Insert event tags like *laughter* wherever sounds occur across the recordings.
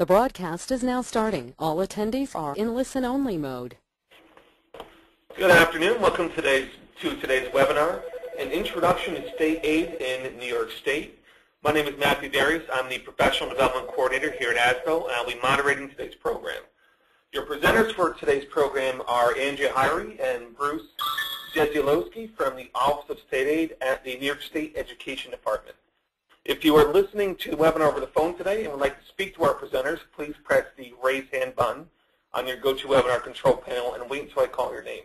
The broadcast is now starting. All attendees are in listen-only mode. Good afternoon. Welcome today's, to today's webinar, An Introduction to State Aid in New York State. My name is Matthew Darius. I'm the Professional Development Coordinator here at ASBO, and I'll be moderating today's program. Your presenters for today's program are Andrea Hyrie and Bruce Jeziolowski from the Office of State Aid at the New York State Education Department. If you are listening to the webinar over the phone today and would like to speak to our presenters, please press the raise hand button on your GoToWebinar control panel and wait until I call your name.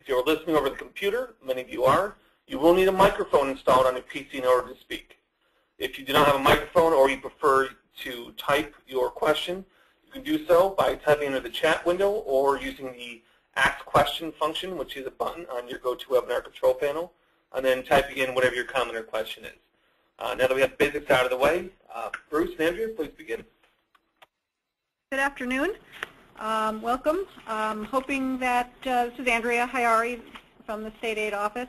If you are listening over the computer, many of you are, you will need a microphone installed on your PC in order to speak. If you do not have a microphone or you prefer to type your question, you can do so by typing into the chat window or using the Ask Question function, which is a button on your GoToWebinar control panel, and then typing in whatever your comment or question is. Uh, now that we have basics out of the way, uh, Bruce and Andrea, please begin. Good afternoon. Um, welcome. Um, hoping that, uh, this is Andrea Hyrie from the State Aid Office.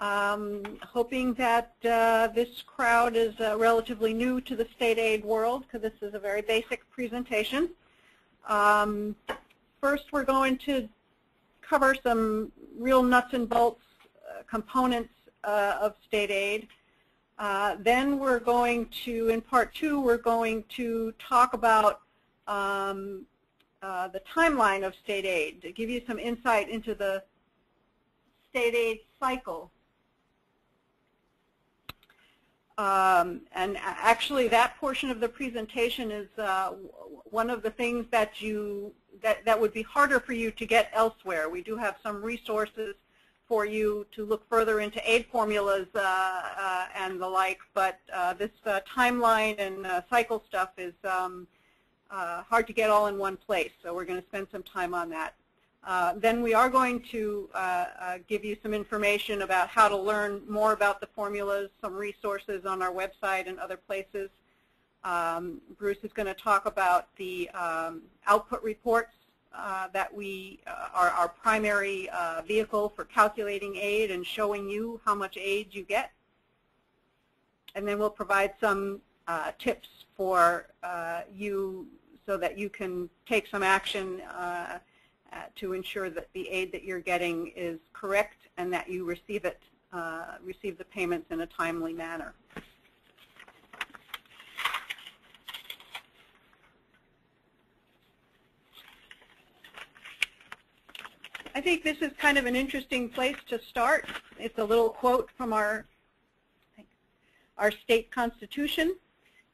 Um, hoping that uh, this crowd is uh, relatively new to the state aid world because this is a very basic presentation. Um, first, we're going to cover some real nuts and bolts uh, components uh, of state aid. Uh, then we're going to, in part two, we're going to talk about um, uh, the timeline of state aid to give you some insight into the state aid cycle. Um, and actually that portion of the presentation is uh, one of the things that you that, that would be harder for you to get elsewhere. We do have some resources for you to look further into aid formulas uh, uh, and the like, but uh, this uh, timeline and cycle stuff is um, hard to get all in one place, so we're going to spend some time on that. then we are going to give you some information about how to learn more about the formulas, some resources on our website and other places. Um, Bruce is going to talk about the um, output reports uh, that we uh, are our primary uh, vehicle for calculating aid and showing you how much aid you get. And then we'll provide some uh, tips for uh, you so that you can take some action to ensure that the aid that you're getting is correct and that you receive it, receive the payments in a timely manner. I think this is kind of an interesting place to start. It's a little quote from our, our state constitution.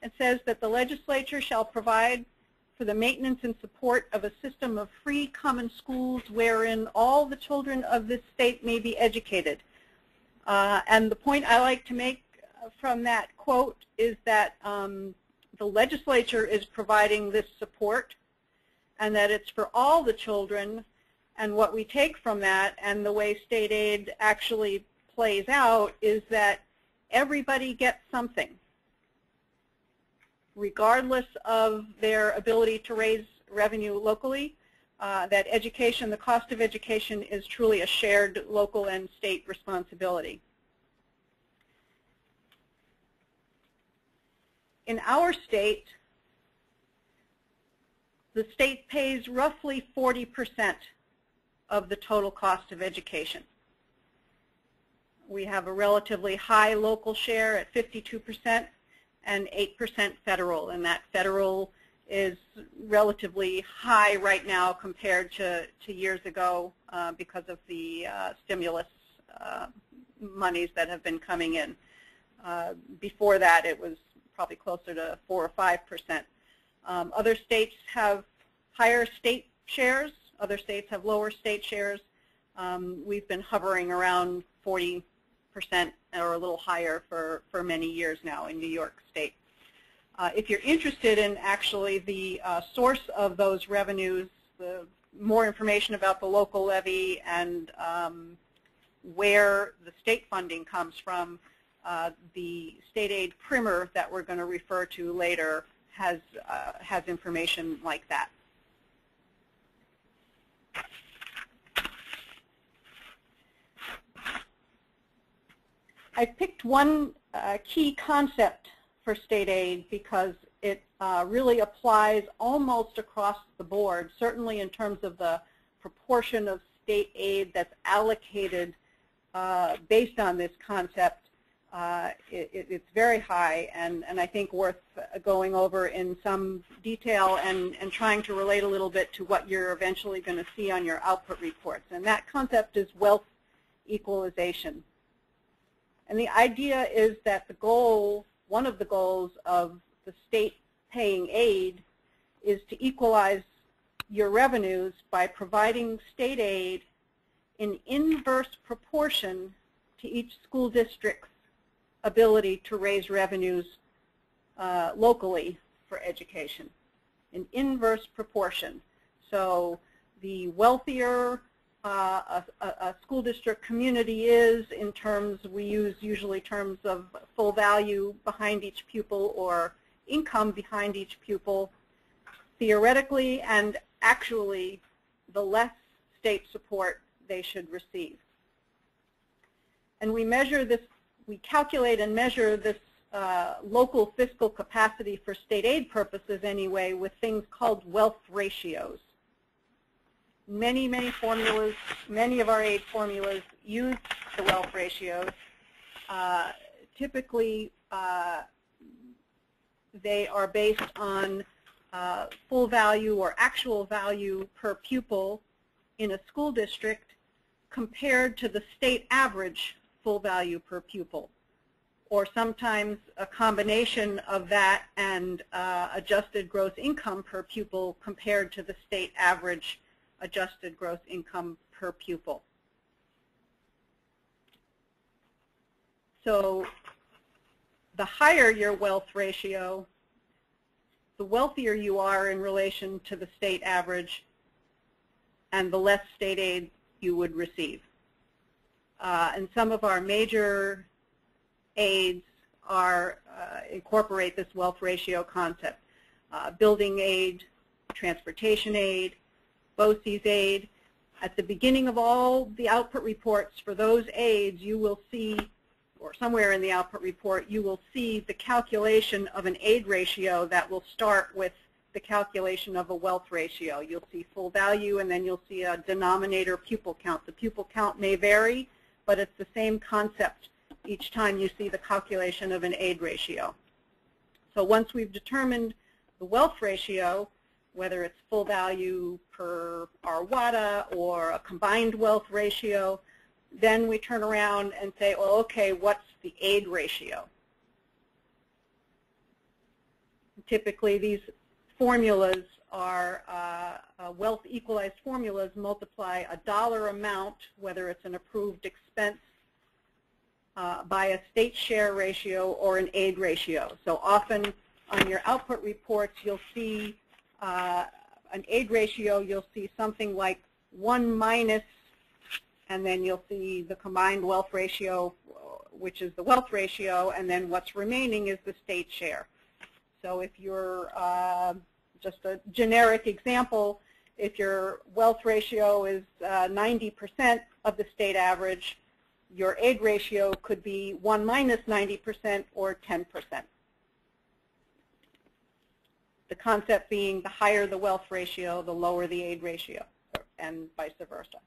It says that the legislature shall provide for the maintenance and support of a system of free common schools wherein all the children of this state may be educated. Uh, and the point I like to make from that quote is that um, the legislature is providing this support and that it's for all the children and what we take from that and the way state aid actually plays out is that everybody gets something, regardless of their ability to raise revenue locally. Uh, that education, the cost of education is truly a shared local and state responsibility. In our state, the state pays roughly 40 percent of the total cost of education. We have a relatively high local share at 52% and 8% federal, and that federal is relatively high right now compared to, to years ago uh, because of the uh, stimulus uh, monies that have been coming in. Uh, before that, it was probably closer to 4 or 5%. Um, other states have higher state shares, other states have lower state shares. Um, we've been hovering around 40% or a little higher for, for many years now in New York State. Uh, if you're interested in actually the uh, source of those revenues, the more information about the local levy and um, where the state funding comes from, uh, the state aid primer that we're going to refer to later has, uh, has information like that. I picked one uh, key concept for state aid because it uh, really applies almost across the board, certainly in terms of the proportion of state aid that's allocated uh, based on this concept. Uh, it, it's very high and, and I think worth going over in some detail and, and trying to relate a little bit to what you're eventually going to see on your output reports. And that concept is wealth equalization. And the idea is that the goal, one of the goals of the state paying aid is to equalize your revenues by providing state aid in inverse proportion to each school district's ability to raise revenues uh, locally for education, in inverse proportion. So the wealthier uh, a, a, school district community is in terms, we use usually terms of full value behind each pupil or income behind each pupil, theoretically and actually the less state support they should receive. And we measure this, we calculate and measure this uh, local fiscal capacity for state aid purposes anyway with things called wealth ratios. Many, many formulas, many of our aid formulas use the wealth ratios. Uh, typically, uh, they are based on uh, full value or actual value per pupil in a school district compared to the state average full value per pupil or sometimes a combination of that and uh, adjusted gross income per pupil compared to the state average adjusted gross income per pupil. So the higher your wealth ratio, the wealthier you are in relation to the state average and the less state aid you would receive. Uh, and some of our major aids are uh, incorporate this wealth ratio concept. Uh, building aid, transportation aid, BOCES aid. At the beginning of all the output reports for those aids, you will see or somewhere in the output report, you will see the calculation of an aid ratio that will start with the calculation of a wealth ratio. You'll see full value and then you'll see a denominator pupil count. The pupil count may vary, but it's the same concept each time you see the calculation of an aid ratio. So once we've determined the wealth ratio, whether it's full value per RWADA or a combined wealth ratio, then we turn around and say, well, okay, what's the aid ratio? Typically, these formulas are uh, uh, wealth equalized formulas multiply a dollar amount, whether it's an approved expense, uh, by a state share ratio or an aid ratio. So often on your output reports, you'll see uh, an aid ratio, you'll see something like 1 minus and then you'll see the combined wealth ratio, which is the wealth ratio, and then what's remaining is the state share. So if you're, uh, just a generic example, if your wealth ratio is 90% uh, of the state average, your aid ratio could be 1 minus 90% or 10%. The concept being the higher the wealth ratio, the lower the aid ratio, and vice versa.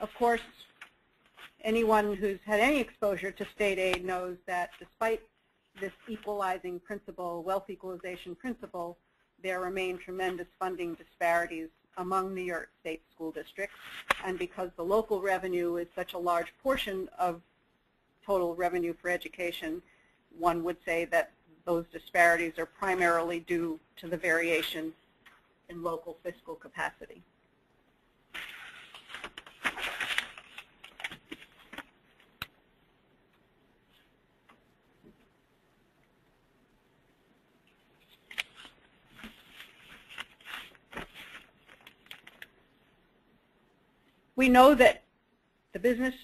Of course, anyone who's had any exposure to state aid knows that despite this equalizing principle, wealth equalization principle, there remain tremendous funding disparities among New York State school districts. And because the local revenue is such a large portion of total revenue for education, one would say that those disparities are primarily due to the variation in local fiscal capacity. We know that the business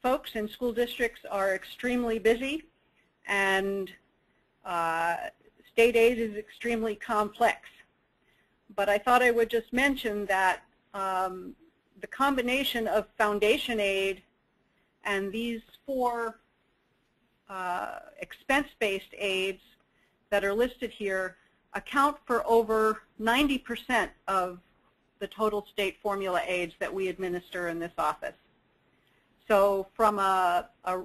folks in school districts are extremely busy and uh, state aid is extremely complex. But I thought I would just mention that um, the combination of foundation aid and these four uh, expense-based aids that are listed here account for over 90% of the total state formula aids that we administer in this office. So from a, a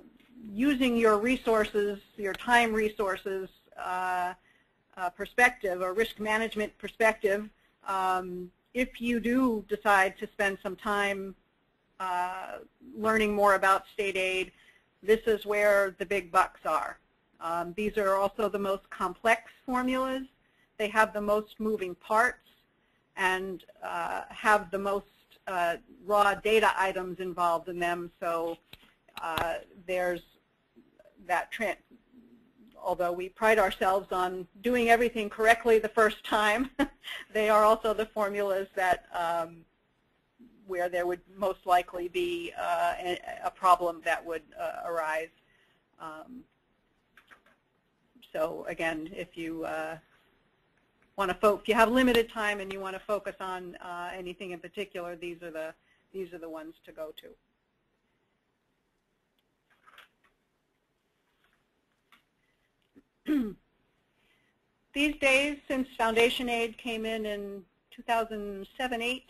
using your resources, your time resources uh, uh, perspective or risk management perspective, um, if you do decide to spend some time uh, learning more about state aid, this is where the big bucks are. Um, these are also the most complex formulas. They have the most moving parts and uh, have the most uh, raw data items involved in them. So uh, there's that trend. Although we pride ourselves on doing everything correctly the first time, *laughs* they are also the formulas that um, where there would most likely be uh, a, a, problem that would uh, arise. Um, so again, if you uh, want to if you have limited time and you want to focus on uh, anything in particular, these are the these are the ones to go to. *clears throat* these days, since Foundation Aid came in in 2007-8,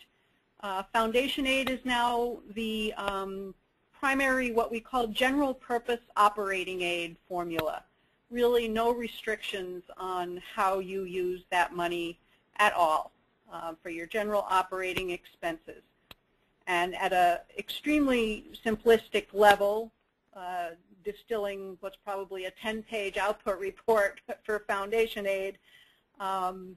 uh, Foundation Aid is now the um, primary, what we call general purpose operating aid formula. Really no restrictions on how you use that money at all uh, for your general operating expenses. And at an extremely simplistic level, uh, distilling what's probably a 10-page output report *laughs* for Foundation Aid, um,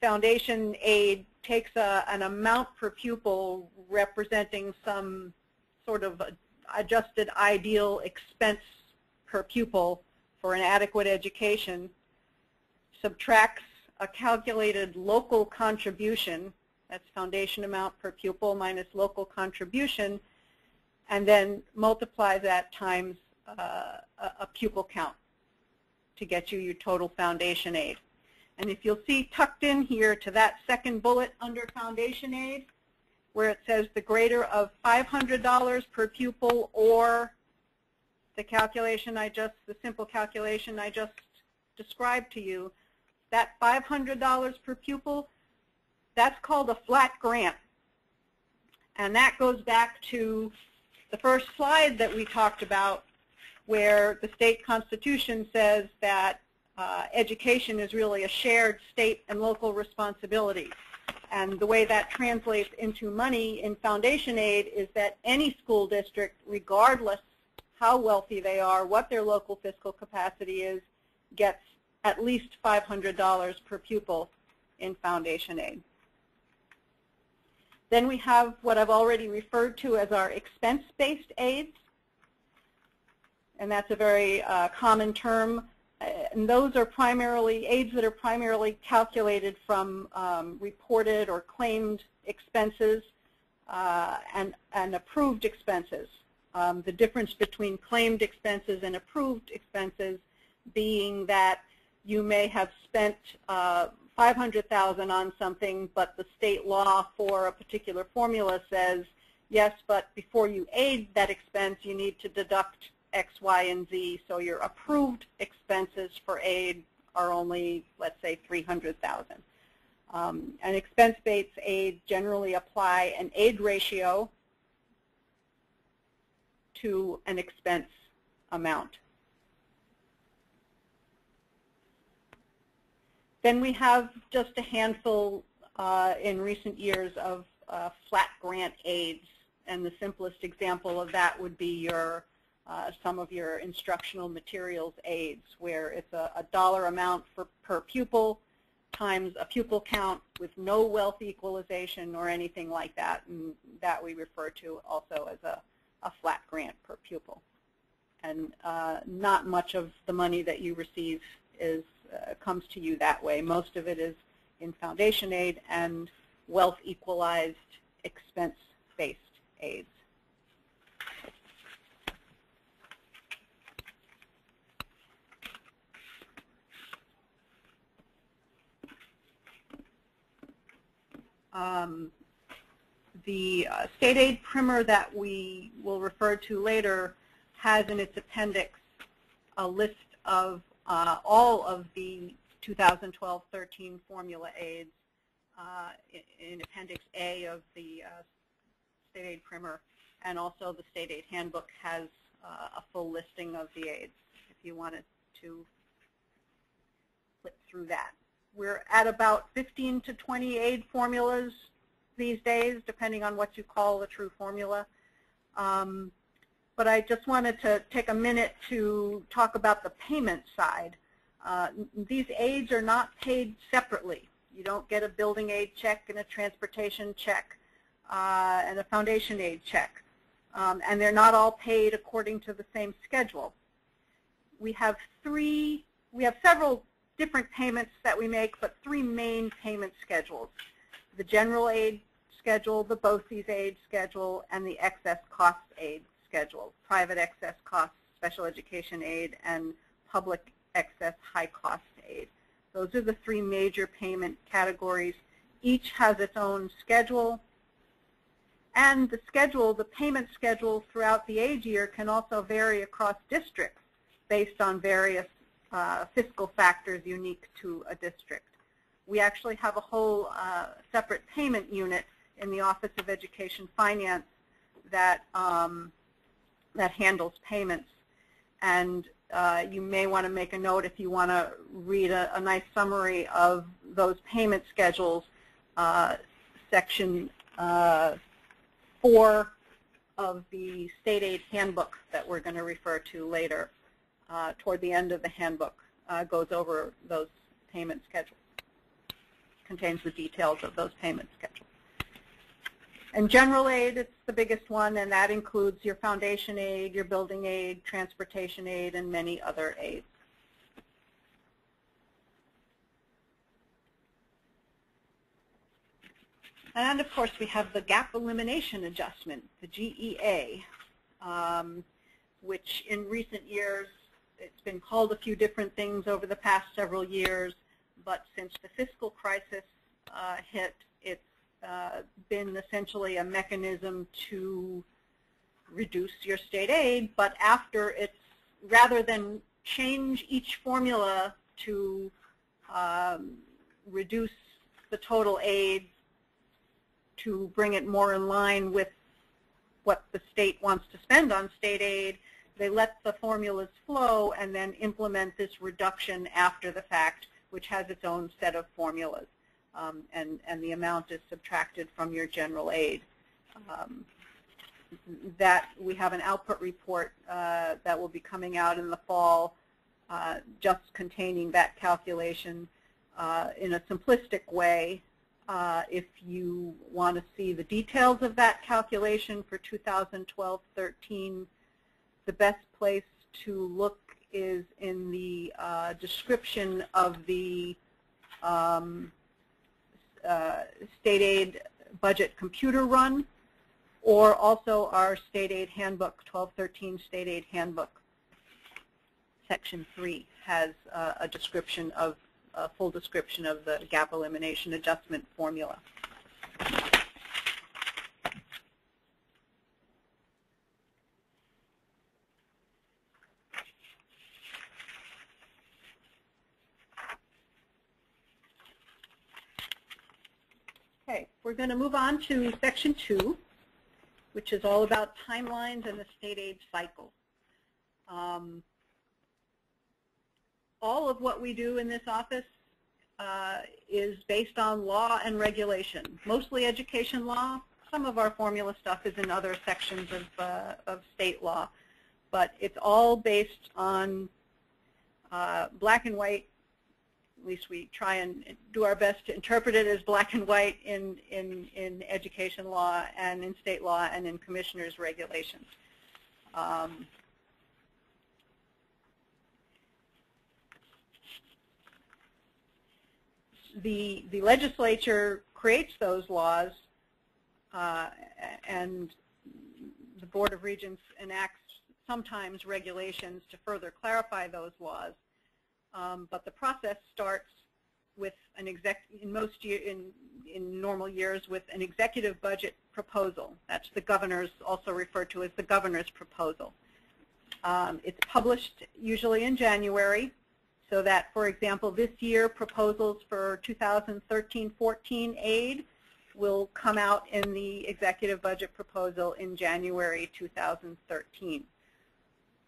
Foundation Aid takes a, an amount per pupil representing some sort of adjusted ideal expense per pupil for an adequate education, subtracts a calculated local contribution, that's foundation amount per pupil minus local contribution, and then multiply that times uh, a, pupil count to get you your total foundation aid. And if you'll see tucked in here to that second bullet under foundation aid, where it says the greater of $500 per pupil or the calculation I just, the simple calculation I just described to you, that $500 per pupil, that's called a flat grant. And that goes back to the first slide that we talked about where the state constitution says that uh, education is really a shared state and local responsibility. And the way that translates into money in foundation aid is that any school district, regardless how wealthy they are, what their local fiscal capacity is, gets at least $500 per pupil in foundation aid. Then we have what I've already referred to as our expense-based aids. And that's a very uh, common term and those are primarily aids that are primarily calculated from um, reported or claimed expenses uh, and, and approved expenses. Um, the difference between claimed expenses and approved expenses being that you may have spent uh, 500,000 on something, but the state law for a particular formula says, yes, but before you aid that expense, you need to deduct X, Y, and Z. So your approved expenses for aid are only, let's say, 300,000. Um, an expense-based aid generally apply an aid ratio to an expense amount. Then we have just a handful uh, in recent years of uh, flat grant aids, and the simplest example of that would be your uh, some of your instructional materials aids, where it's a, a dollar amount for, per pupil times a pupil count with no wealth equalization or anything like that, and that we refer to also as a, a flat grant per pupil. And uh, not much of the money that you receive is uh, comes to you that way. Most of it is in foundation aid and wealth equalized expense-based aids. Um, the uh, state aid primer that we will refer to later has in its appendix a list of uh, all of the 2012-13 formula aids uh, in Appendix A of the uh, State Aid Primer, and also the State Aid Handbook has uh, a full listing of the aids if you wanted to flip through that. We're at about 15 to 20 aid formulas these days, depending on what you call a true formula. Um, but I just wanted to take a minute to talk about the payment side. Uh, these aids are not paid separately. You don't get a building aid check and a transportation check uh, and a foundation aid check. Um, and they're not all paid according to the same schedule. We have three, we have several different payments that we make, but three main payment schedules. The general aid schedule, the BOCES aid schedule, and the excess cost aid schedule, private excess cost, special education aid, and public excess high cost aid. Those are the three major payment categories. Each has its own schedule. And the schedule, the payment schedule throughout the aid year can also vary across districts based on various uh, fiscal factors unique to a district. We actually have a whole uh, separate payment unit in the Office of Education Finance that um, that handles payments. And uh, you may want to make a note if you want to read a, a nice summary of those payment schedules, uh, section uh, 4 of the state aid handbook that we're going to refer to later uh, toward the end of the handbook uh, goes over those payment schedules, contains the details of those payment schedules. And general aid, it's the biggest one, and that includes your foundation aid, your building aid, transportation aid, and many other aids. And of course, we have the gap elimination adjustment, the GEA, um, which in recent years, it's been called a few different things over the past several years, but since the fiscal crisis uh, hit, uh, been essentially a mechanism to reduce your state aid, but after it's, rather than change each formula to um, reduce the total aid to bring it more in line with what the state wants to spend on state aid, they let the formulas flow and then implement this reduction after the fact, which has its own set of formulas. Um, and, and the amount is subtracted from your general aid. Um, that we have an output report uh, that will be coming out in the fall uh, just containing that calculation uh, in a simplistic way uh, if you want to see the details of that calculation for 2012-13, the best place to look is in the uh, description of the um, state aid budget computer run or also our state aid handbook, 1213 state aid handbook. Section 3 has uh, a description of a full description of the gap elimination adjustment formula. Okay, we're going to move on to section 2, which is all about timelines and the state aid cycle. Um, all of what we do in this office uh, is based on law and regulation, mostly education law. Some of our formula stuff is in other sections of, uh, of state law, but it's all based on uh, black and white. At least we try and do our best to interpret it as black and white in, in, in education law and in state law and in commissioner's regulations. Um, the, the legislature creates those laws uh, and the Board of Regents enacts sometimes regulations to further clarify those laws. Um, but the process starts with an exec in most year in in normal years with an executive budget proposal. That's the governor's also referred to as the governor's proposal. Um, it's published usually in January, so that, for example, this year proposals for 2013-14 aid will come out in the executive budget proposal in January 2013.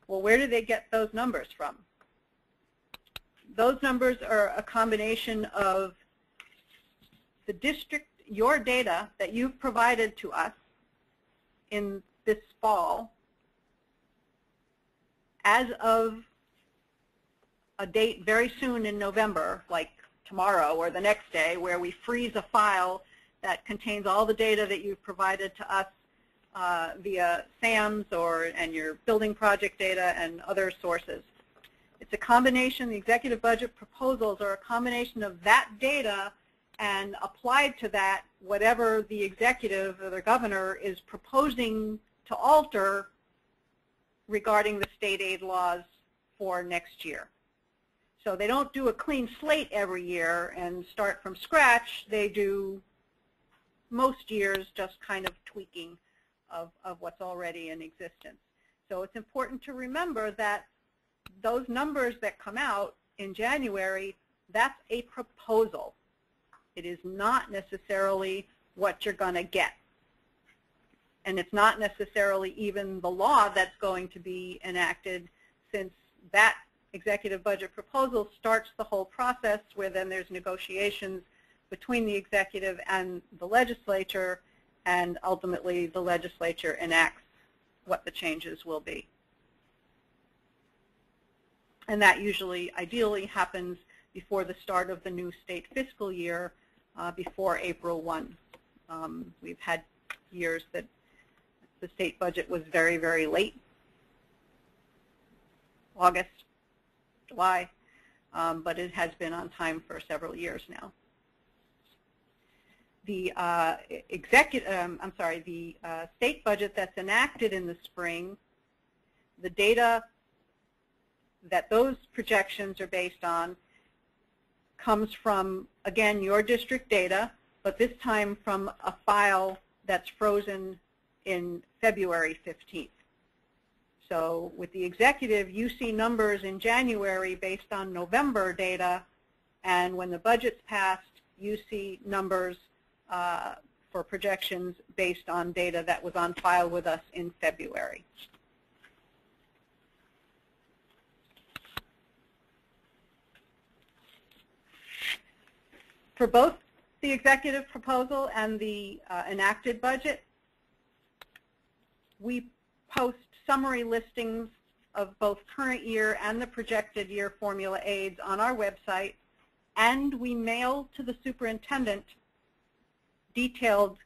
Well, where do they get those numbers from? Those numbers are a combination of the district, your data that you've provided to us in this fall as of a date very soon in November, like tomorrow or the next day, where we freeze a file that contains all the data that you've provided to us uh, via SAMS or and your building project data and other sources. It's a combination, the executive budget proposals are a combination of that data and applied to that whatever the executive or the governor is proposing to alter regarding the state aid laws for next year. So they don't do a clean slate every year and start from scratch. They do most years just kind of tweaking of, of what's already in existence. So it's important to remember that those numbers that come out in January, that's a proposal. It is not necessarily what you're going to get. And it's not necessarily even the law that's going to be enacted since that executive budget proposal starts the whole process where then there's negotiations between the executive and the legislature and ultimately the legislature enacts what the changes will be. And that usually, ideally, happens before the start of the new state fiscal year, uh, before April 1. Um, we've had years that the state budget was very, very late, August, July, um, but it has been on time for several years now the uh, executive, um, I'm sorry, the uh, state budget that's enacted in the spring, the data that those projections are based on comes from, again, your district data, but this time from a file that's frozen in February 15th. So with the executive, you see numbers in January based on November data, and when the budget's passed, you see numbers uh, for projections based on data that was on file with us in February. For both the executive proposal and the uh, enacted budget, we post summary listings of both current year and the projected year formula aids on our website, and we mail to the superintendent detailed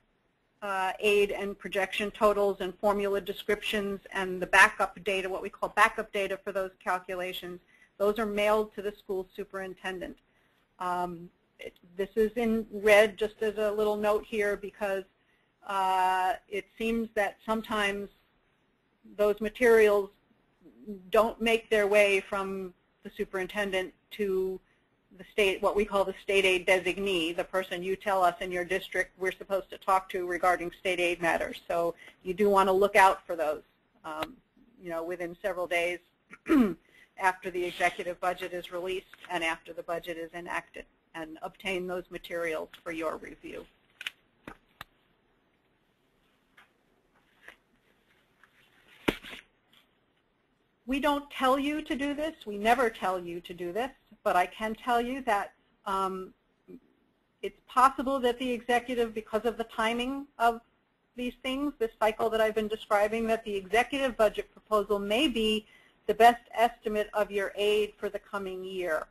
uh, aid and projection totals and formula descriptions and the backup data, what we call backup data for those calculations. Those are mailed to the school superintendent. Um, it, this is in red just as a little note here because uh, it seems that sometimes those materials don't make their way from the superintendent to the state, what we call the state aid designee, the person you tell us in your district we're supposed to talk to regarding state aid matters. So you do want to look out for those, um, you know, within several days *clears throat* after the executive budget is released and after the budget is enacted and obtain those materials for your review. We don't tell you to do this. We never tell you to do this but I can tell you that um, it's possible that the executive, because of the timing of these things, this cycle that I've been describing, that the executive budget proposal may be the best estimate of your aid for the coming year.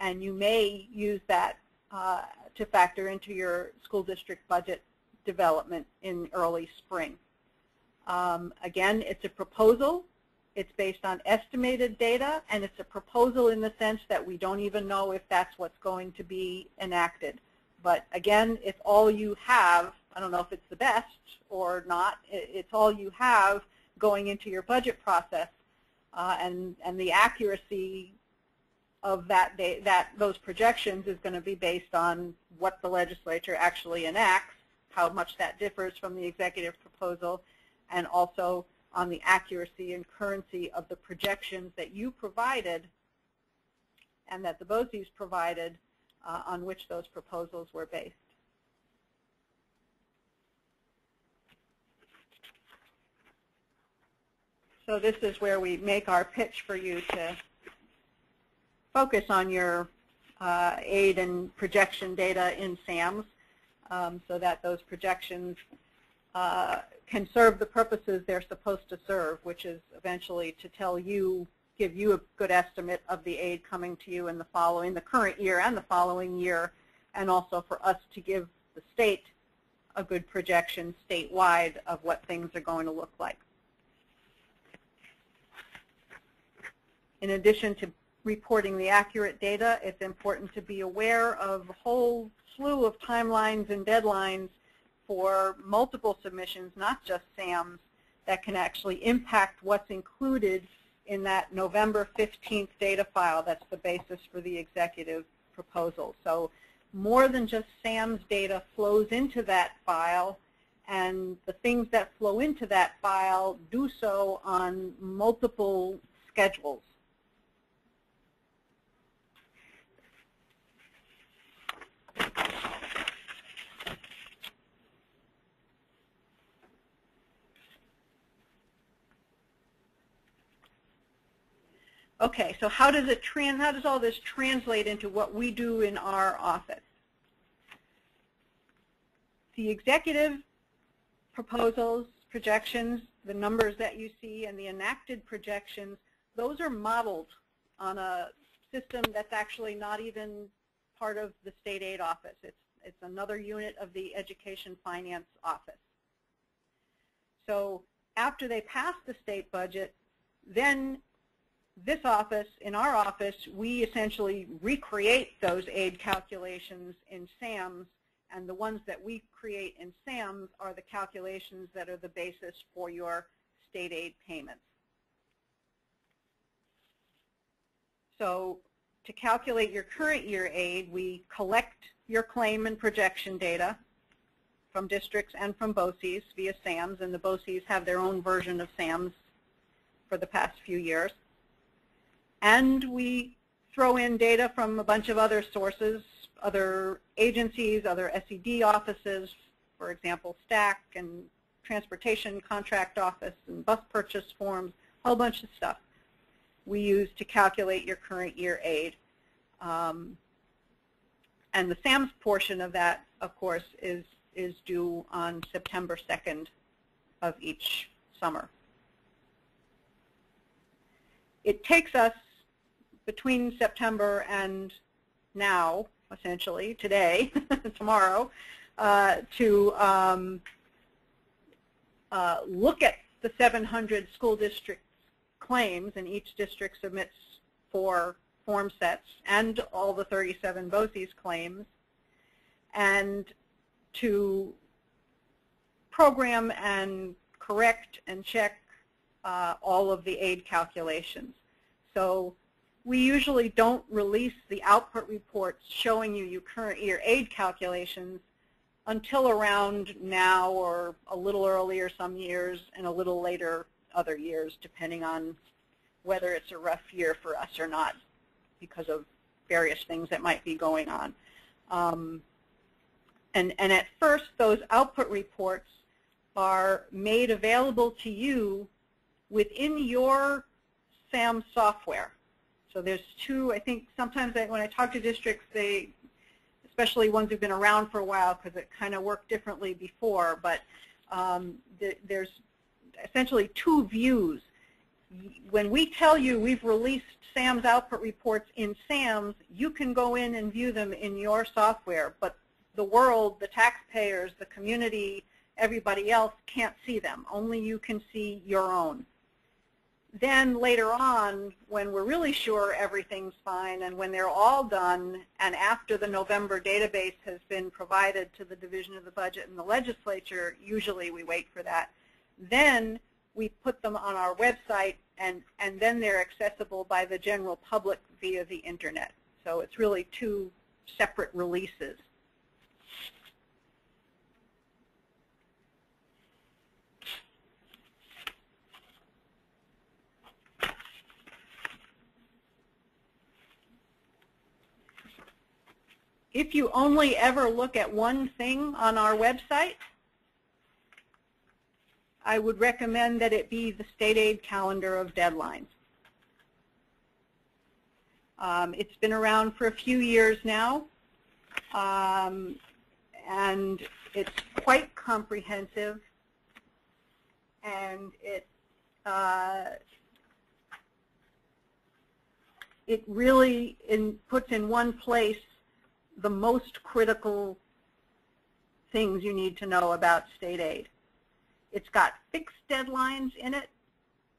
And you may use that uh, to factor into your school district budget development in early spring. Um, again, it's a proposal. It's based on estimated data, and it's a proposal in the sense that we don't even know if that's what's going to be enacted. But again, it's all you have. I don't know if it's the best or not. It's all you have going into your budget process, uh, and and the accuracy of that that those projections is going to be based on what the legislature actually enacts, how much that differs from the executive proposal, and also on the accuracy and currency of the projections that you provided and that the BOCES provided uh, on which those proposals were based. So this is where we make our pitch for you to focus on your uh, aid and projection data in SAMS um, so that those projections uh, can serve the purposes they're supposed to serve, which is eventually to tell you, give you a good estimate of the aid coming to you in the following, the current year and the following year, and also for us to give the state a good projection statewide of what things are going to look like. In addition to reporting the accurate data, it's important to be aware of a whole slew of timelines and deadlines for multiple submissions, not just SAMS, that can actually impact what's included in that November 15th data file that's the basis for the executive proposal. So more than just SAMS data flows into that file, and the things that flow into that file do so on multiple schedules. Okay, so how does it trans how does all this translate into what we do in our office? The executive proposals, projections, the numbers that you see, and the enacted projections, those are modeled on a system that's actually not even part of the state aid office. It's, it's another unit of the education finance office. So after they pass the state budget, then this office, in our office, we essentially recreate those aid calculations in SAMS, and the ones that we create in SAMS are the calculations that are the basis for your state aid payments. So to calculate your current year aid, we collect your claim and projection data from districts and from BOCES via SAMS, and the BOCES have their own version of SAMS for the past few years. And we throw in data from a bunch of other sources, other agencies, other SED offices, for example, STAC and Transportation Contract Office and bus purchase forms, a whole bunch of stuff we use to calculate your current year aid. Um, and the SAMS portion of that, of course, is, is due on September 2nd of each summer. It takes us between September and now, essentially, today, *laughs* tomorrow, uh, to um, uh, look at the 700 school district claims, and each district submits four form sets and all the 37 BOCES claims, and to program and correct and check uh, all of the aid calculations. So we usually don't release the output reports showing you your current year aid calculations until around now or a little earlier some years and a little later other years depending on whether it's a rough year for us or not because of various things that might be going on. Um, and, and at first those output reports are made available to you within your SAM software. So there's two, I think sometimes I, when I talk to districts, they, especially ones who've been around for a while because it kind of worked differently before, but um, th there's essentially two views. When we tell you we've released SAMS output reports in SAMS, you can go in and view them in your software, but the world, the taxpayers, the community, everybody else can't see them. Only you can see your own then later on, when we're really sure everything's fine and when they're all done and after the November database has been provided to the Division of the Budget and the legislature, usually we wait for that, then we put them on our website and, and then they're accessible by the general public via the internet. So it's really two separate releases. If you only ever look at one thing on our website, I would recommend that it be the state aid calendar of deadlines. Um, it's been around for a few years now, um, and it's quite comprehensive, and it uh, it really in, puts in one place the most critical things you need to know about state aid. It's got fixed deadlines in it,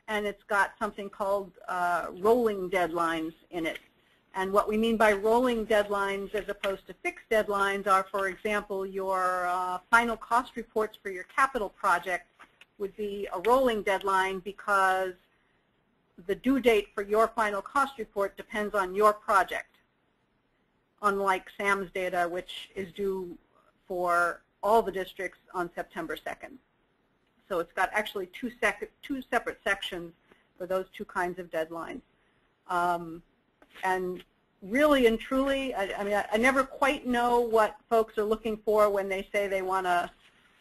and it's got something called uh, rolling deadlines in it. And what we mean by rolling deadlines as opposed to fixed deadlines are, for example, your uh, final cost reports for your capital project would be a rolling deadline because the due date for your final cost report depends on your project, unlike SAMS data, which is due for all the districts on September 2nd. So it's got actually two, sec two separate sections for those two kinds of deadlines. Um, and really and truly, I, I mean, I, I, never quite know what folks are looking for when they say they want to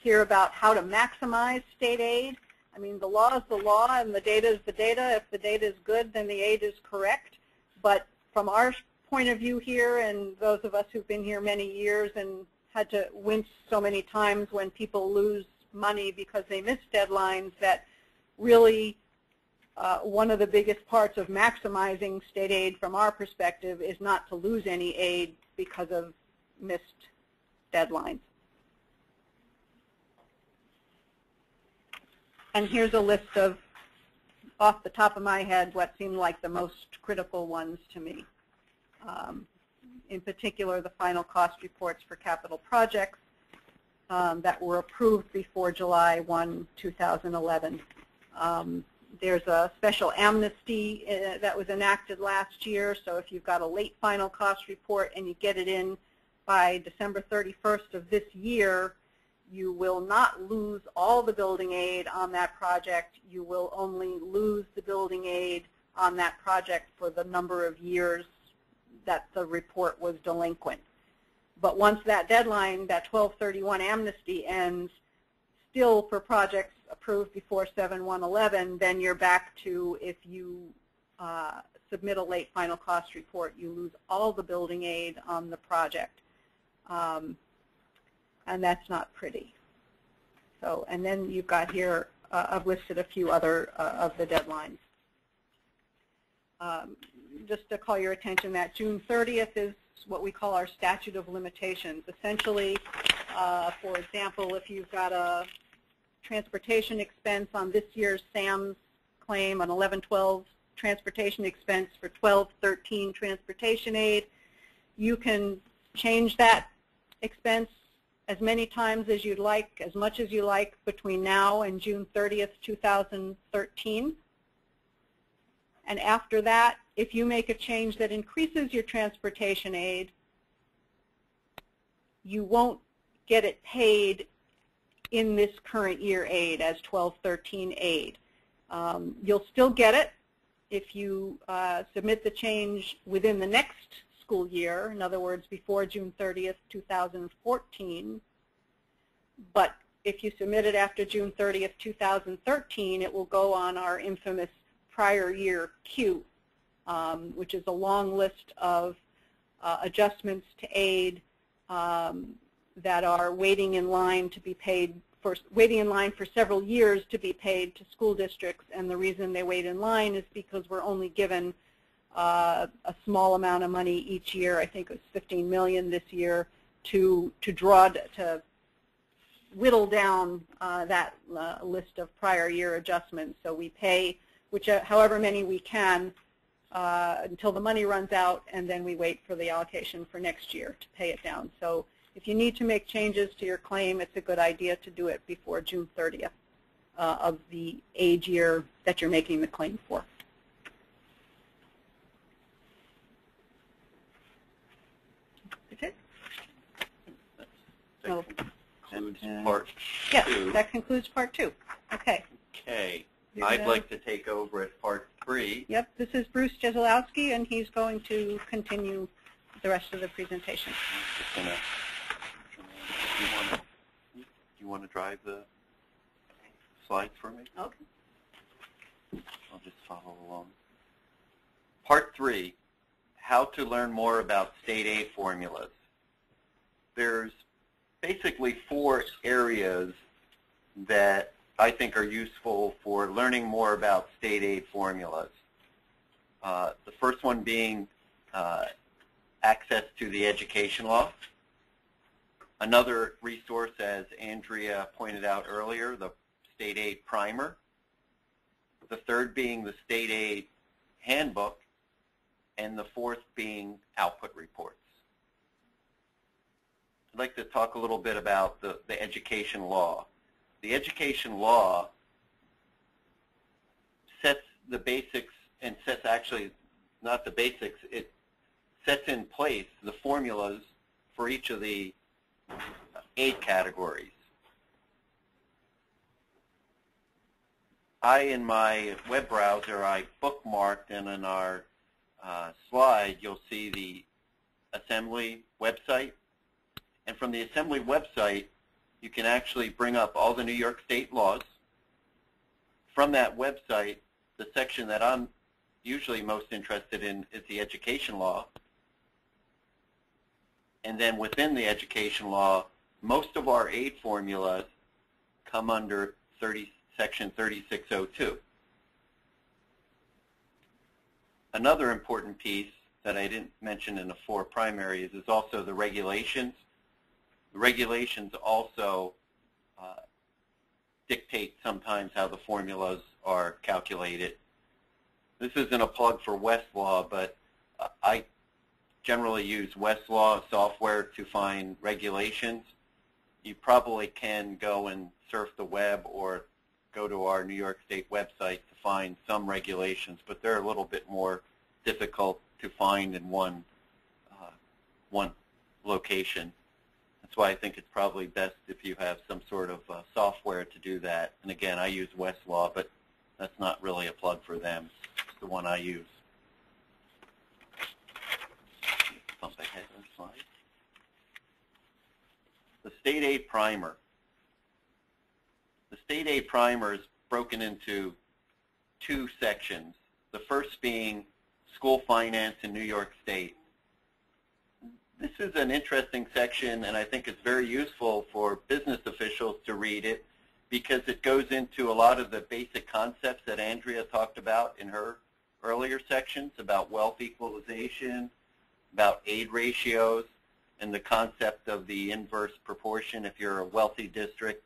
hear about how to maximize state aid. I mean, the law is the law and the data is the data. If the data is good, then the aid is correct. But from our point of view here, and those of us who've been here many years and had to wince so many times when people lose money because they miss deadlines, that really uh, one of the biggest parts of maximizing state aid from our perspective is not to lose any aid because of missed deadlines. And here's a list of, off the top of my head, what seemed like the most critical ones to me. Um, in particular, the final cost reports for capital projects um, that were approved before July 1, 2011. Um, there's a special amnesty uh, that was enacted last year, so if you've got a late final cost report and you get it in by December 31st of this year, you will not lose all the building aid on that project. You will only lose the building aid on that project for the number of years that the report was delinquent. But once that deadline, that 1231 amnesty ends, still for projects approved before 7-111, then you're back to if you uh, submit a late final cost report, you lose all the building aid on the project. Um, and that's not pretty. So, and then you've got here, uh, I've listed a few other uh, of the deadlines. Um, just to call your attention that June 30th is what we call our statute of limitations. Essentially, uh, for example, if you've got a transportation expense on this year's SAMS claim, an 1112 transportation expense for 1213 transportation aid, you can change that expense as many times as you'd like, as much as you like between now and June 30th, 2013. And after that, if you make a change that increases your transportation aid, you won't get it paid in this current year aid as 1213 aid. Um, you'll still get it if you uh, submit the change within the next school year, in other words, before June 30th, 2014. But if you submit it after June 30th, 2013, it will go on our infamous prior year queue, um, which is a long list of uh, adjustments to aid um, that are waiting in line to be paid for waiting in line for several years to be paid to school districts and the reason they wait in line is because we're only given uh, a small amount of money each year. I think it was 15 million this year to to draw to whittle down uh, that uh, list of prior year adjustments. So we pay which uh, however many we can uh, until the money runs out, and then we wait for the allocation for next year to pay it down. So if you need to make changes to your claim, it's a good idea to do it before June 30th uh, of the age year that you're making the claim for. That concludes part Yes, two. that concludes part two. Okay. Okay. I'd like to take over at part three. Yep, this is Bruce Jeselowski, and he's going to continue the rest of the presentation. Gonna, do you want to, do you want to drive the slides for me? Okay. I'll just follow along. Part three, how to learn more about state aid formulas. There's basically four areas that I think are useful for learning more about state aid formulas. Uh, the first one being uh, access to the education law. Another resource, as Andrea pointed out earlier, the state aid primer. The third being the state aid handbook, and the fourth being output reports. I'd like to talk a little bit about the, the education law. The education law sets the basics and sets actually not the basics, it sets in place the formulas for each of the aid categories. I, in my web browser, I bookmarked, and in our uh, slide, you'll see the Assembly website. And from the Assembly website, you can actually bring up all the New York State laws. From that website, the section that I'm usually most interested in is the education law. And then within the education law, most of our aid formulas come under 30, Section 3602. Another important piece that I didn't mention in the four primaries is also the regulations. The regulations also uh, dictate sometimes how the formulas are calculated. This isn't a plug for Westlaw, but uh, I generally use Westlaw software to find regulations. You probably can go and surf the web or go to our New York State website to find some regulations, but they're a little bit more difficult to find in one uh, one location. That's why I think it's probably best if you have some sort of uh, software to do that. And again, I use Westlaw, but that's not really a plug for them. It's the one I use. Bump ahead slide. The state aid primer. The state aid primer is broken into two sections. The first being school finance in New York State. This is an interesting section, and I think it's very useful for business officials to read it because it goes into a lot of the basic concepts that Andrea talked about in her earlier sections about wealth equalization, about aid ratios, and the concept of the inverse proportion if you're a wealthy district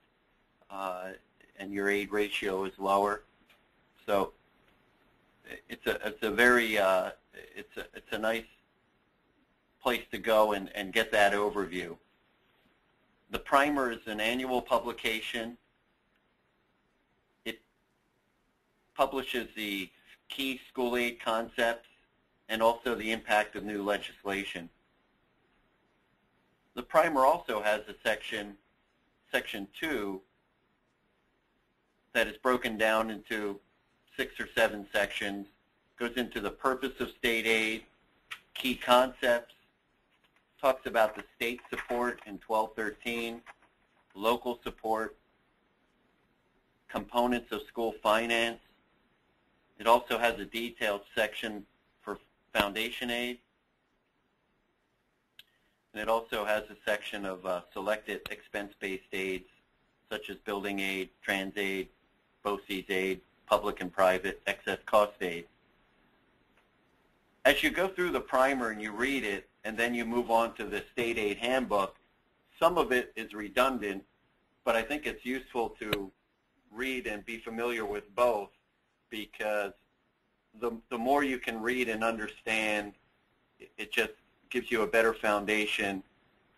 uh, and your aid ratio is lower. So it's a it's a very uh, it's a it's a nice place to go and, and get that overview. The primer is an annual publication. It publishes the key school aid concepts and also the impact of new legislation. The primer also has a section, section two, that is broken down into six or seven sections, goes into the purpose of state aid, key concepts, talks about the state support in 1213, local support, components of school finance. It also has a detailed section for foundation aid. And it also has a section of uh, selected expense-based aids, such as building aid, trans aid, BOCES aid, public and private excess cost aid. As you go through the primer and you read it, and then you move on to the state aid handbook, some of it is redundant, but I think it's useful to read and be familiar with both because the, the more you can read and understand, it just gives you a better foundation.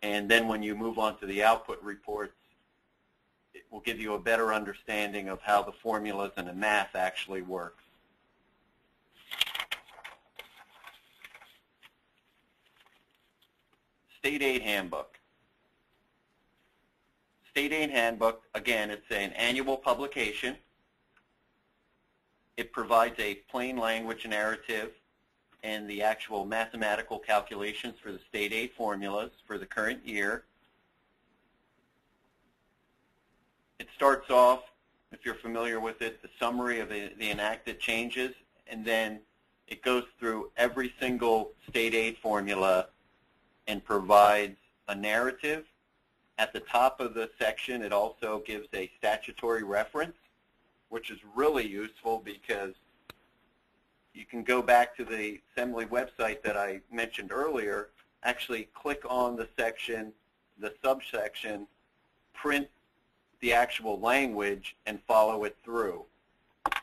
And then when you move on to the output reports, it will give you a better understanding of how the formulas and the math actually works. State Aid Handbook. State Aid Handbook, again, it's an annual publication. It provides a plain language narrative and the actual mathematical calculations for the state aid formulas for the current year. It starts off, if you're familiar with it, the summary of the, the enacted changes, and then it goes through every single state aid formula and provides a narrative. At the top of the section, it also gives a statutory reference, which is really useful because you can go back to the Assembly website that I mentioned earlier, actually click on the section, the subsection, print the actual language, and follow it through.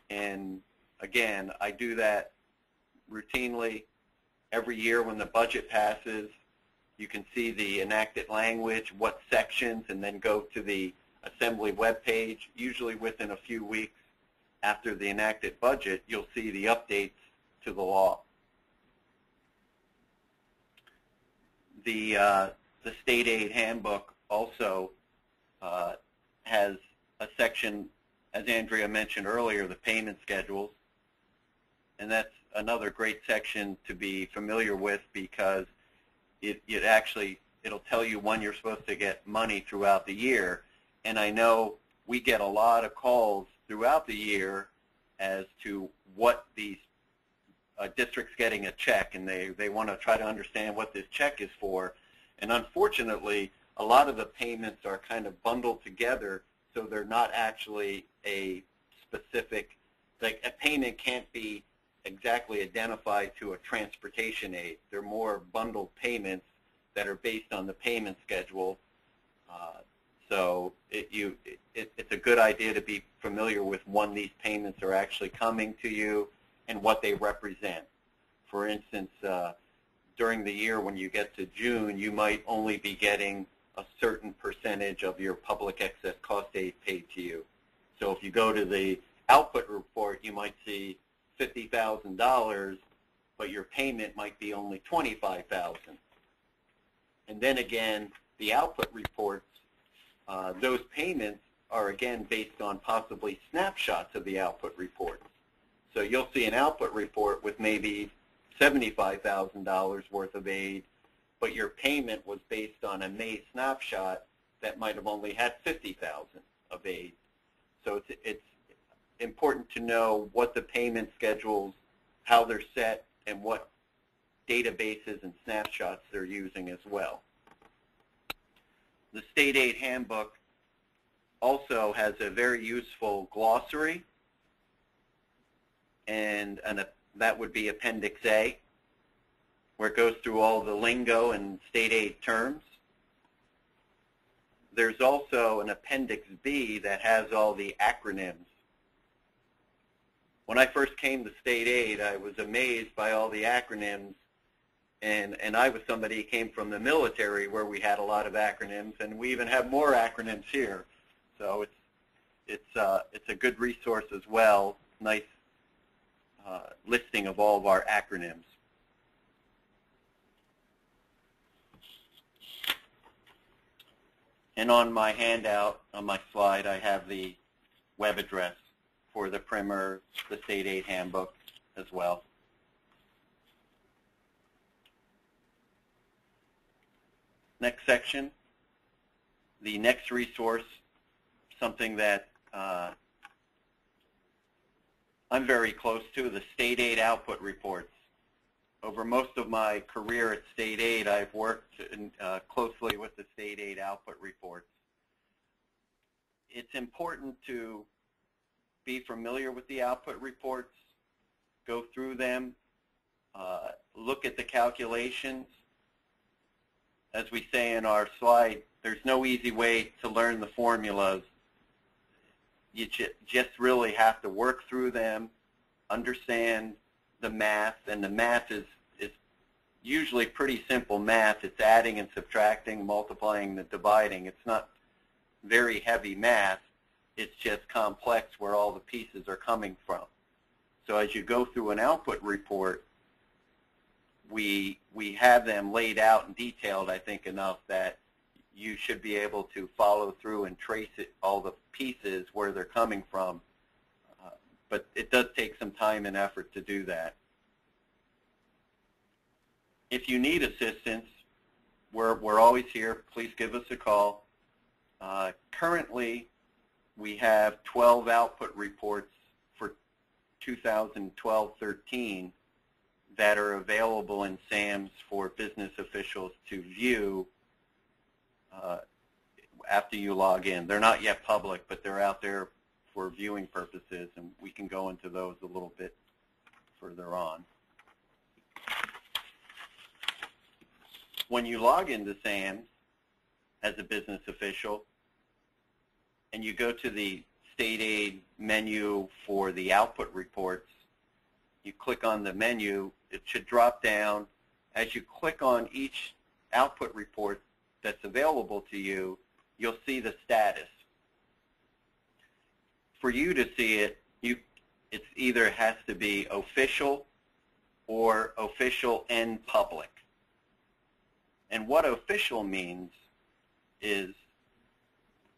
And again, I do that routinely every year when the budget passes. You can see the enacted language, what sections, and then go to the Assembly webpage. Usually within a few weeks after the enacted budget, you'll see the updates to the law. The, uh, the state aid handbook also uh, has a section, as Andrea mentioned earlier, the payment schedules. And that's another great section to be familiar with because it, it actually, it'll tell you when you're supposed to get money throughout the year. And I know we get a lot of calls throughout the year as to what these uh, districts getting a check and they, they want to try to understand what this check is for. And unfortunately, a lot of the payments are kind of bundled together so they're not actually a specific, like a payment can't be exactly identified to a transportation aid. They're more bundled payments that are based on the payment schedule. Uh, so it, you, it, it's a good idea to be familiar with when these payments are actually coming to you and what they represent. For instance, uh, during the year when you get to June, you might only be getting a certain percentage of your public excess cost aid paid to you. So if you go to the output report, you might see $50,000, but your payment might be only 25000 And then again, the output reports, uh, those payments are again based on possibly snapshots of the output reports. So you'll see an output report with maybe $75,000 worth of aid, but your payment was based on a May snapshot that might have only had 50,000 of aid. So it's, it's important to know what the payment schedules, how they're set, and what databases and snapshots they're using as well. The State Aid Handbook also has a very useful glossary and an, that would be Appendix A, where it goes through all the lingo and state aid terms. There's also an Appendix B that has all the acronyms. When I first came to state aid, I was amazed by all the acronyms, and, and I was somebody who came from the military where we had a lot of acronyms, and we even have more acronyms here. So it's, it's, uh, it's a good resource as well. Nice uh, listing of all of our acronyms. And on my handout, on my slide, I have the web address for the primer, the state aid handbook as well. Next section, the next resource, something that uh, I'm very close to, the state aid output reports. Over most of my career at state aid, I've worked in, uh, closely with the state aid output reports. It's important to be familiar with the output reports, go through them, uh, look at the calculations. As we say in our slide, there's no easy way to learn the formulas you just really have to work through them, understand the math, and the math is, is usually pretty simple math. It's adding and subtracting, multiplying and dividing. It's not very heavy math. It's just complex where all the pieces are coming from. So as you go through an output report, we, we have them laid out and detailed, I think, enough that you should be able to follow through and trace it, all the pieces where they're coming from. Uh, but it does take some time and effort to do that. if you need assistance, we're, we're always here. Please give us a call. Uh, currently, we have 12 output reports for 2012-13 that are available in SAMS for business officials to view uh, after you log in. They're not yet public, but they're out there for viewing purposes, and we can go into those a little bit further on. When you log into SAMS as a business official, and you go to the state aid menu for the output reports, you click on the menu, it should drop down. As you click on each output report that's available to you, you'll see the status. For you to see it, you it's either has to be official or official and public. And what official means is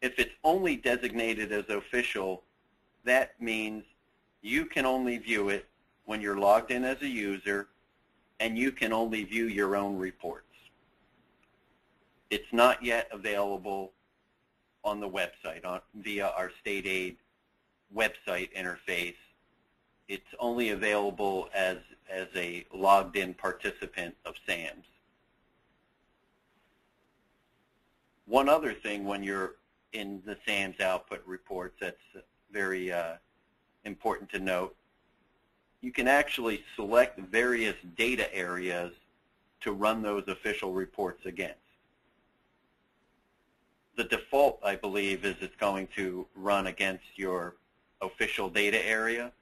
if it's only designated as official, that means you can only view it when you're logged in as a user and you can only view your own reports. It's not yet available on the website on, via our state aid website interface. It's only available as, as a logged in participant of SAMS. One other thing when you're in the SAMS output reports. That's very uh, important to note, you can actually select various data areas to run those official reports against. The default, I believe, is it's going to run against your official data area,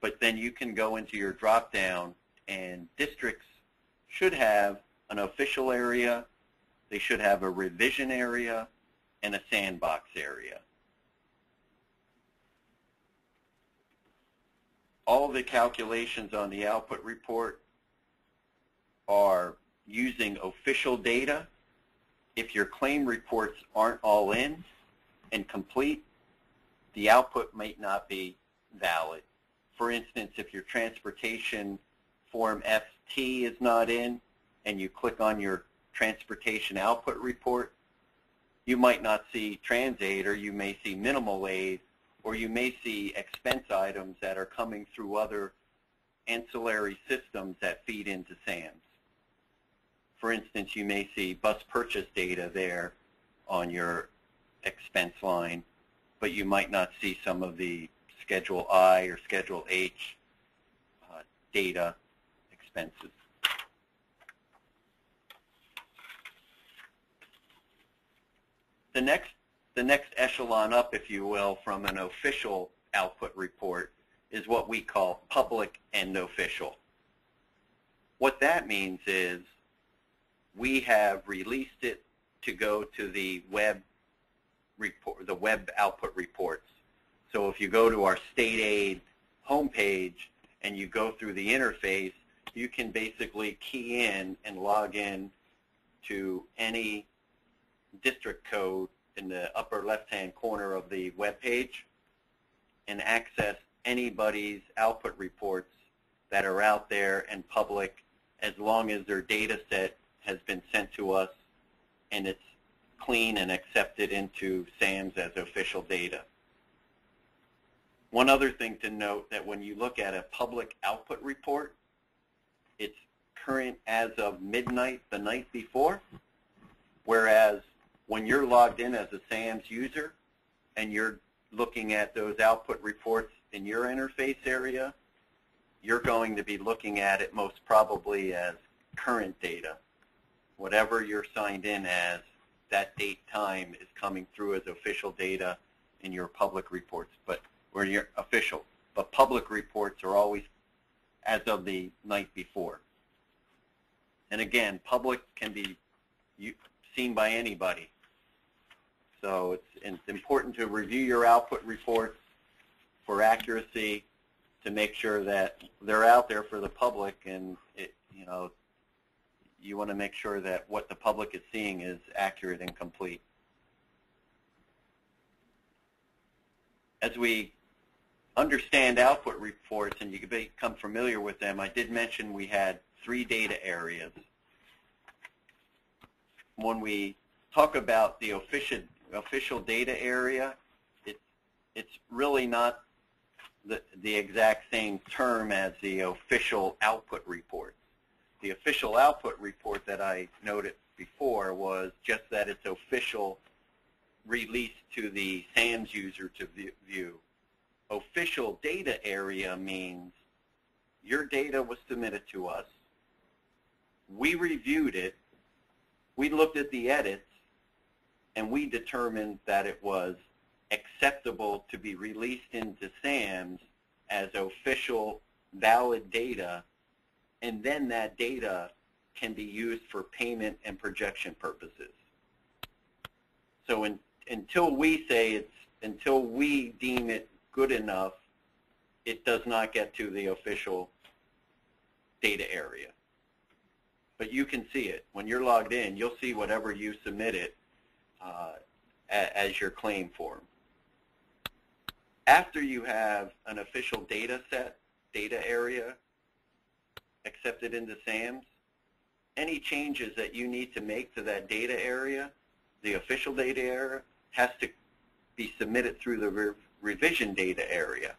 but then you can go into your drop-down and districts should have an official area, they should have a revision area, and a sandbox area. all the calculations on the output report are using official data. If your claim reports aren't all in and complete, the output might not be valid. For instance, if your transportation form FT is not in and you click on your transportation output report, you might not see TransAid or you may see minimal aid or you may see expense items that are coming through other ancillary systems that feed into SAMS. For instance, you may see bus purchase data there on your expense line, but you might not see some of the Schedule I or Schedule H uh, data expenses. The next the next echelon up, if you will, from an official output report is what we call public and official. What that means is we have released it to go to the web report, the web output reports. So if you go to our state aid homepage and you go through the interface, you can basically key in and log in to any district code in the upper left-hand corner of the web page and access anybody's output reports that are out there and public as long as their data set has been sent to us and it's clean and accepted into SAMS as official data. One other thing to note that when you look at a public output report, it's current as of midnight the night before, whereas when you're logged in as a SAMS user and you're looking at those output reports in your interface area, you're going to be looking at it most probably as current data. Whatever you're signed in as, that date time is coming through as official data in your public reports, but or your official. But public reports are always as of the night before. And again, public can be seen by anybody. So it's, it's important to review your output reports for accuracy to make sure that they're out there for the public and it, you know, you want to make sure that what the public is seeing is accurate and complete. As we understand output reports and you become familiar with them, I did mention we had three data areas. When we talk about the official, official data area, it, it's really not the, the exact same term as the official output report. The official output report that I noted before was just that it's official release to the SAMS user to view. Official data area means your data was submitted to us. We reviewed it. We looked at the edits, and we determined that it was acceptable to be released into SAMS as official valid data, and then that data can be used for payment and projection purposes. So in, until we say it's, until we deem it good enough, it does not get to the official data area. But you can see it. When you're logged in, you'll see whatever you submitted Uh, as your claim form. After you have an official data set, data area accepted into SAMS, any changes that you need to make to that data area, the official data area, has to be submitted through the re revision data area.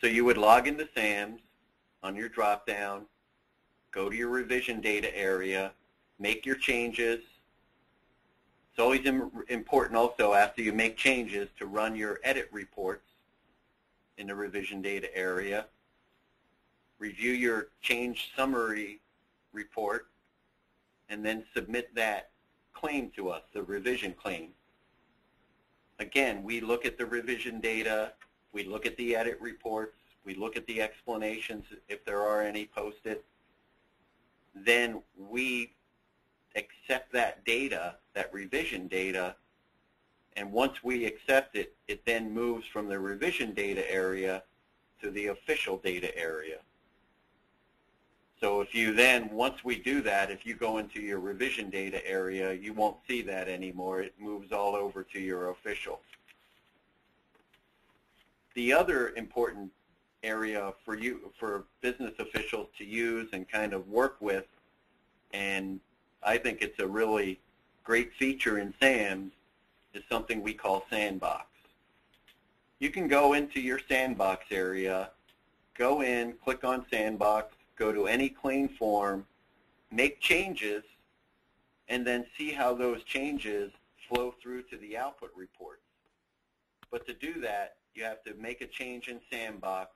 So you would log into SAMS on your drop-down, go to your revision data area, make your changes. It's always important also after you make changes to run your edit reports in the revision data area review your change summary report, and then submit that claim to us, the revision claim. Again, we look at the revision data, we look at the edit reports, we look at the explanations if there are any posted. Then we accept that data, that revision data, and once we accept it, it then moves from the revision data area to the official data area. So if you then, once we do that, if you go into your revision data area, you won't see that anymore. It moves all over to your official. The other important area for you, for business officials to use and kind of work with, and I think it's a really great feature in SAMS, is something we call Sandbox. You can go into your Sandbox area, go in, click on Sandbox, go to any claim form, make changes, and then see how those changes flow through to the output reports. But to do that, you have to make a change in Sandbox,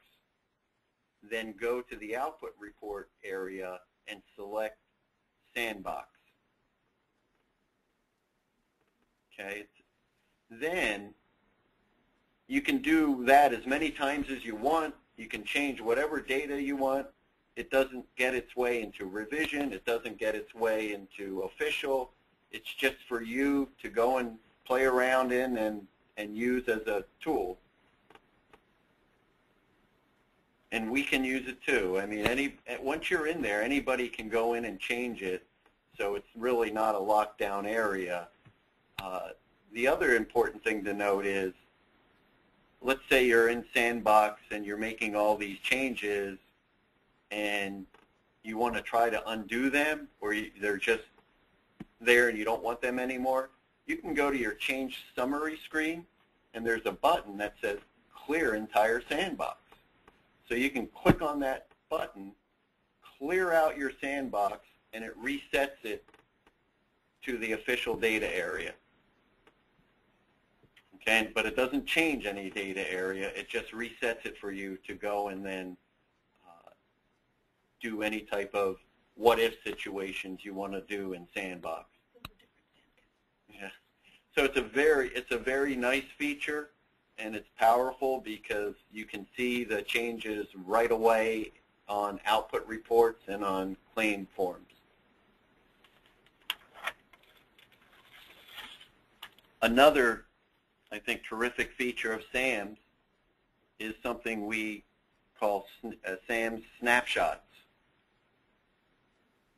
then go to the output report area and select Sandbox. Okay. Then you can do that as many times as you want. You can change whatever data you want it doesn't get its way into revision. It doesn't get its way into official. It's just for you to go and play around in and, and use as a tool. And we can use it too. I mean, any once you're in there, anybody can go in and change it. So it's really not a lockdown area. Uh, the other important thing to note is, let's say you're in Sandbox and you're making all these changes and you want to try to undo them or you, they're just there and you don't want them anymore, you can go to your change summary screen and there's a button that says clear entire sandbox. So you can click on that button, clear out your sandbox, and it resets it to the official data area. Okay, but it doesn't change any data area. It just resets it for you to go and then uh, do any type of what-if situations you want to do in Sandbox. Yeah. So it's a very it's a very nice feature, and it's powerful because you can see the changes right away on output reports and on claim forms. Another, I think, terrific feature of SAMS is something we call uh, SAMS snapshots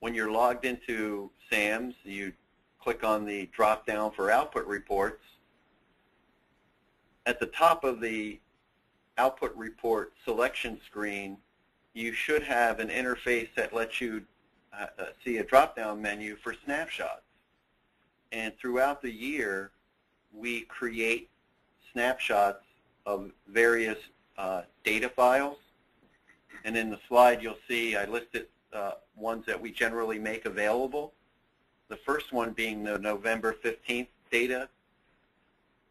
when you're logged into SAMS, you click on the drop-down for output reports. At the top of the output report selection screen, you should have an interface that lets you uh, uh, see a drop-down menu for snapshots. And throughout the year, we create snapshots of various uh, data files. And in the slide, you'll see I listed uh, ones that we generally make available. The first one being the November 15th data.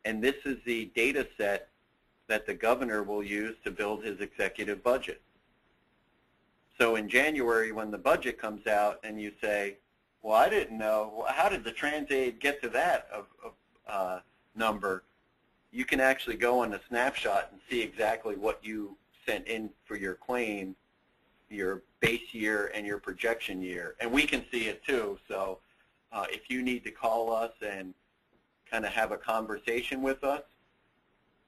And this is the data set that the governor will use to build his executive budget. So in January, when the budget comes out and you say, well, I didn't know, how did the TransAid get to that of, of, uh, number? You can actually go on the snapshot and see exactly what you sent in for your claim, your base year and your projection year. And we can see it too. So uh, if you need to call us and kind of have a conversation with us,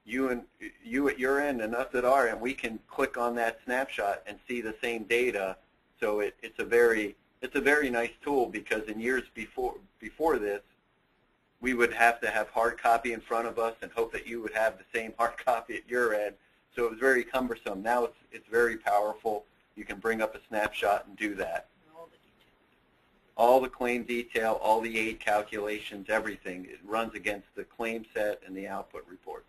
you and you at your end and us at our end, we can click on that snapshot and see the same data. So it, it's a very it's a very nice tool because in years before before this, we would have to have hard copy in front of us and hope that you would have the same *laughs* hard copy at your end. So it was very cumbersome. Now it's it's very powerful. You can bring up a snapshot and do that. All the claim detail, all the aid calculations, everything. It runs against the claim set and the output reports.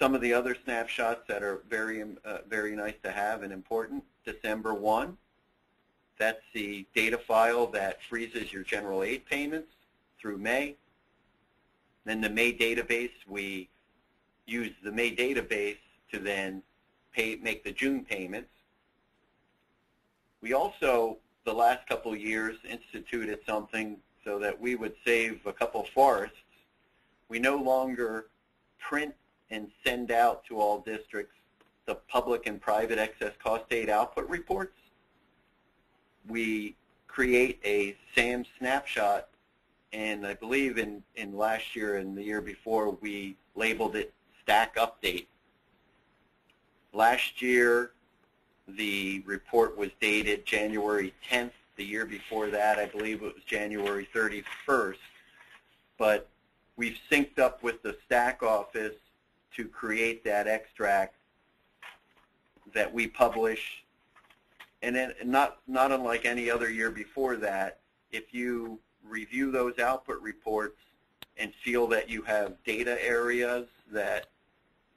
Some of the other snapshots that are very, uh, very nice to have and important, December 1, that's the data file that freezes your general aid payments through May. Then the May database, we use the May database to then pay, make the June payments. We also, the last couple of years, instituted something so that we would save a couple forests. We no longer print and send out to all districts the public and private excess cost aid output reports. We create a SAM snapshot, and I believe in, in last year and the year before we labeled it STAC update. Last year, the report was dated January 10th. The year before that, I believe it was January 31st. But we've synced up with the STAC office to create that extract that we publish. And then not, not unlike any other year before that, if you review those output reports and feel that you have data areas that,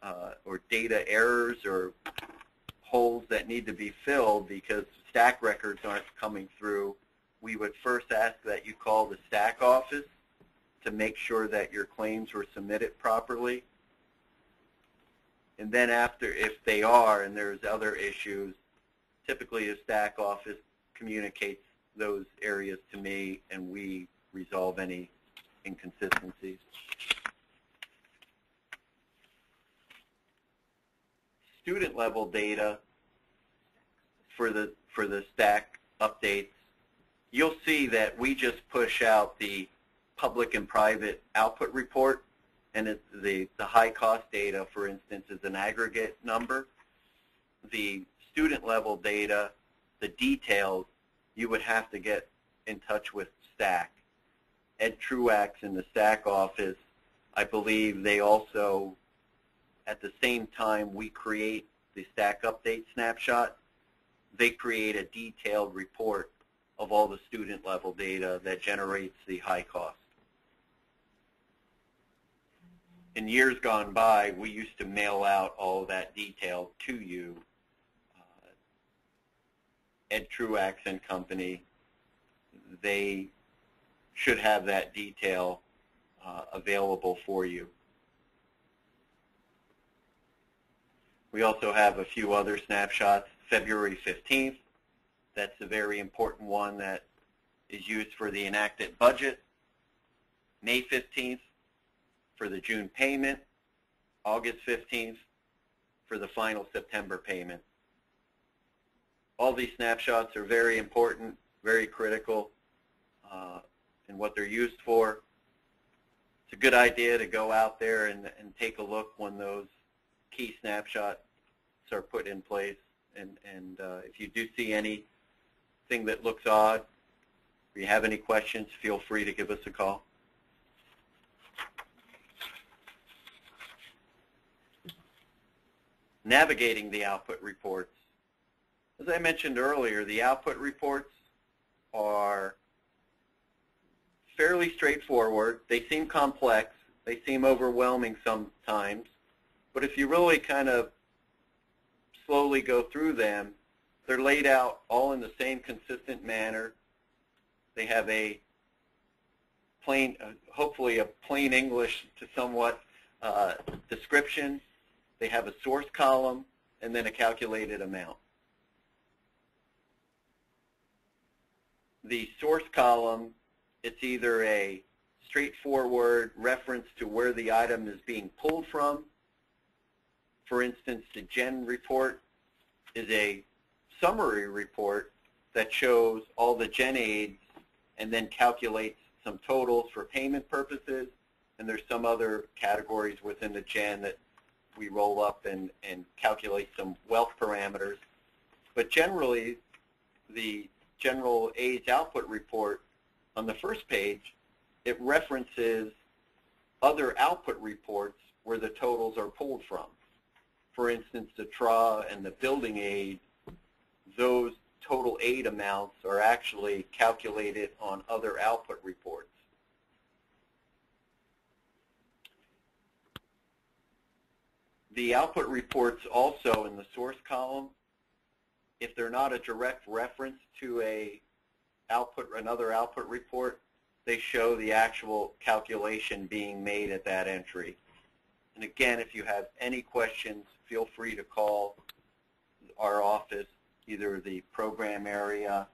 uh, or data errors or holes that need to be filled because STAC records aren't coming through, we would first ask that you call the STAC office to make sure that your claims were submitted properly. And then after, if they are and there's other issues, typically the stack office communicates those areas to me and we resolve any inconsistencies. Student level data for the for the STAC updates, you'll see that we just push out the public and private output report and it, the, the high cost data, for instance, is an aggregate number. The student level data, the details, you would have to get in touch with STAC. Ed Truax in the STAC office, I believe they also, at the same time we create the STAC update snapshot, they create a detailed report of all the student level data that generates the high cost. in years gone by, we used to mail out all that detail to you. Ed Truax and Company, they should have that detail uh, available for you. We also have a few other snapshots. February 15th, that's a very important one that is used for the enacted budget. May 15th, for the June payment, August 15th for the final September payment. All these snapshots are very important, very critical uh, in what they're used for. It's a good idea to go out there and, and take a look when those key snapshots are put in place. And, and uh, if you do see anything that looks odd, if you have any questions, feel free to give us a call. navigating the output reports. As I mentioned earlier, the output reports are fairly straightforward. They seem complex. They seem overwhelming sometimes. But if you really kind of slowly go through them, they're laid out all in the same consistent manner. They have a plain, uh, hopefully a plain English to somewhat uh, description. They have a source column and then a calculated amount. The source column, it's either a straightforward reference to where the item is being pulled from. For instance, the GEN report is a summary report that shows all the GEN aids and then calculates some totals for payment purposes. And there's some other categories within the GEN that we roll up and, and calculate some wealth parameters. But generally, the general aids output report on the first page, it references other output reports where the totals are pulled from. For instance, the TRA and the building aid, those total aid amounts are actually calculated on other output reports. The output reports also in the source column, if they're not a direct reference to a output, another output report, they show the actual calculation being made at that entry. And again, if you have any questions, feel free to call our office, either the program area,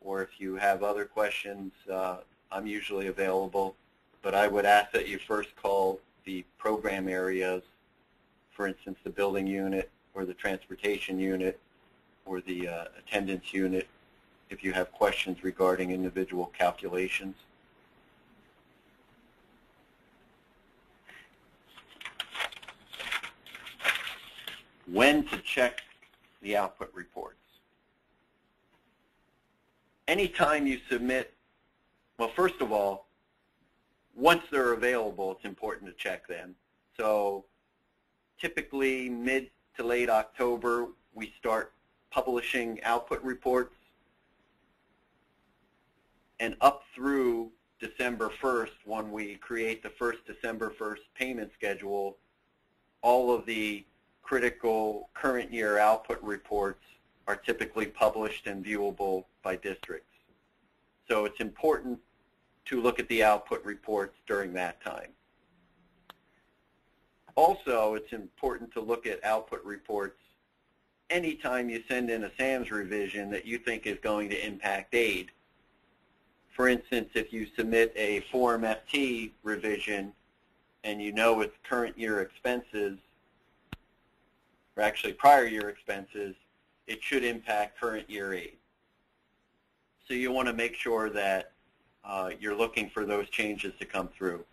or if you have other questions, uh, I'm usually available. But I would ask that you first call the program areas for instance, the building unit or the transportation unit or the uh, attendance unit if you have questions regarding individual calculations. When to check the output reports. Anytime you submit, well, first of all, once they're available, it's important to check them. So typically mid to late October, we start publishing output reports. And up through December 1st, when we create the first December 1st payment schedule, all of the critical current year output reports are typically published and viewable by districts. So it's important to look at the output reports during that time. Also, it's important to look at output reports anytime you send in a SAMS revision that you think is going to impact aid. For instance, if you submit a Form FT revision and you know it's current year expenses, or actually prior year expenses, it should impact current year aid. So you want to make sure that uh, you're looking for those changes to come through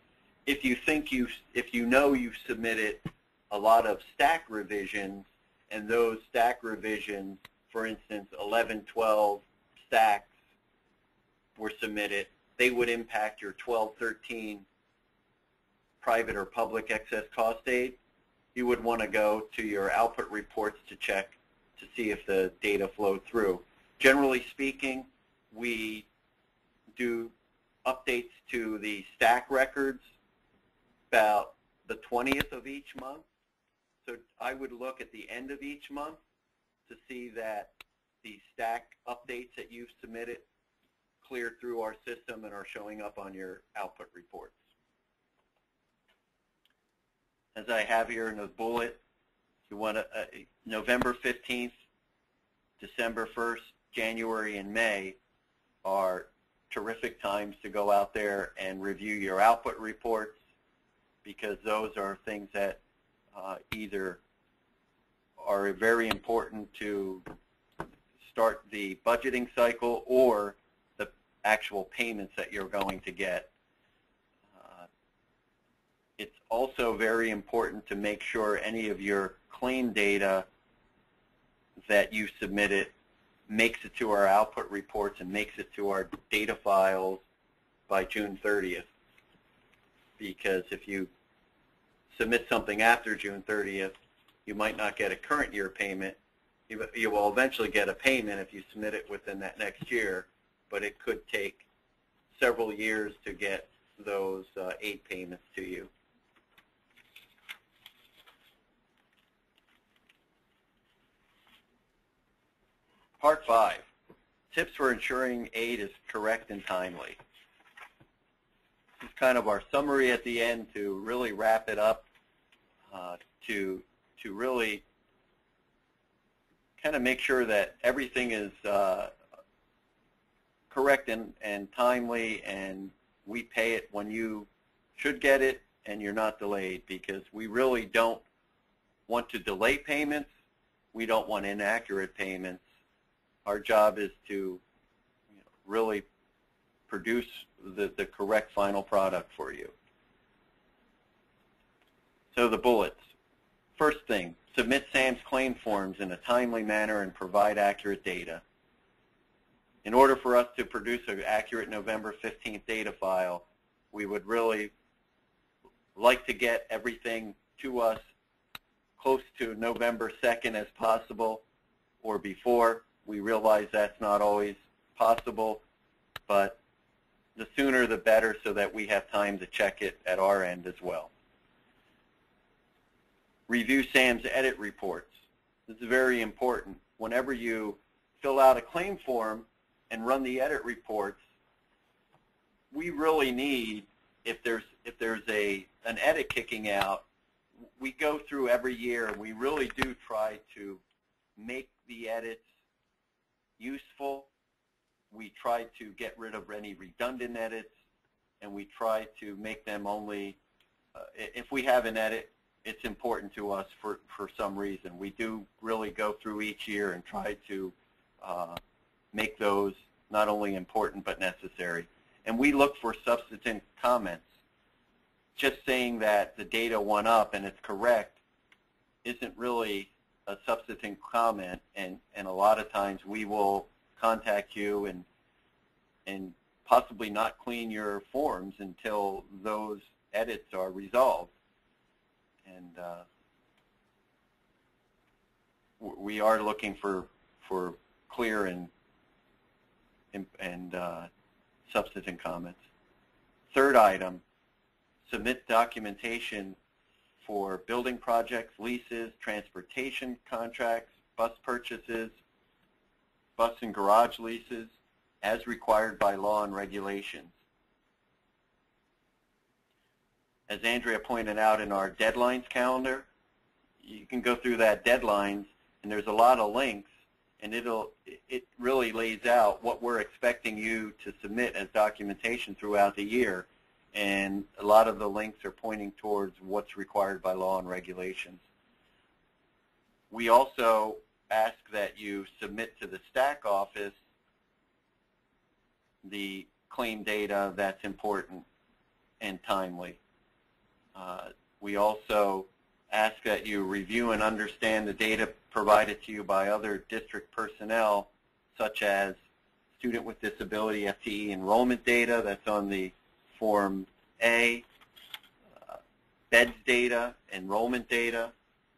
if you think you, if you know you've submitted a lot of STAC revisions, and those STAC revisions, for instance, 11, 12 STACs were submitted, they would impact your 12, 13 private or public excess cost aid. You would want to go to your output reports to check to see if the data flowed through. Generally speaking, we do updates to the STAC records about the 20th of each month. So I would look at the end of each month to see that the STAC updates that you've submitted clear through our system and are showing up on your output reports. As I have here in the bullet, you want to, uh, November 15th, December 1st, January, and May are terrific times to go out there and review your output reports because those are things that uh, either are very important to start the budgeting cycle or the actual payments that you're going to get. Uh, it's also very important to make sure any of your claim data that you submitted makes it to our output reports and makes it to our data files by June 30th. Because if you submit something after June 30th, you might not get a current year payment, you, you will eventually get a payment if you submit it within that next year, but it could take several years to get those uh, aid payments to you. Part 5, tips for ensuring aid is correct and timely. This is kind of our summary at the end to really wrap it up, to, to really kind of make sure that everything is uh, correct and, and timely and we pay it when you should get it and you're not delayed because we really don't want to delay payments. We don't want inaccurate payments. Our job is to you know, really produce the, the correct final product for you. So the bullets. First thing, submit SAMS claim forms in a timely manner and provide accurate data. In order for us to produce an accurate November 15th data file, we would really like to get everything to us close to November 2nd as possible or before. We realize that's not always possible, but the sooner the better so that we have time to check it at our end as well. Review SAMS edit reports. This is very important. Whenever you fill out a claim form and run the edit reports, we really need, if there's, if there's a, an edit kicking out, we go through every year and we really do try to make the edits useful. We try to get rid of any redundant edits and we try to make them only, uh, if we have an edit, it's important to us for, for some reason. We do really go through each year and try to uh, make those not only important but necessary. And we look for substantive comments. Just saying that the data went up and it's correct isn't really a substantive comment, and, and a lot of times we will contact you and, and possibly not clean your forms until those edits are resolved. And uh, we are looking for, for clear and, and, uh, substantive comments. Third item, submit documentation for building projects, leases, transportation contracts, bus purchases, bus and garage leases, as required by law and regulations. As Andrea pointed out in our deadlines calendar, you can go through that deadlines, and there's a lot of links, and it'll it really lays out what we're expecting you to submit as documentation throughout the year and a lot of the links are pointing towards what's required by law and regulations. We also ask that you submit to the STAC office the claim data that's important and timely. Uh, we also ask that you review and understand the data provided to you by other district personnel, such as student with disability FTE enrollment data that's on the Form A, uh, BEDS data, enrollment data.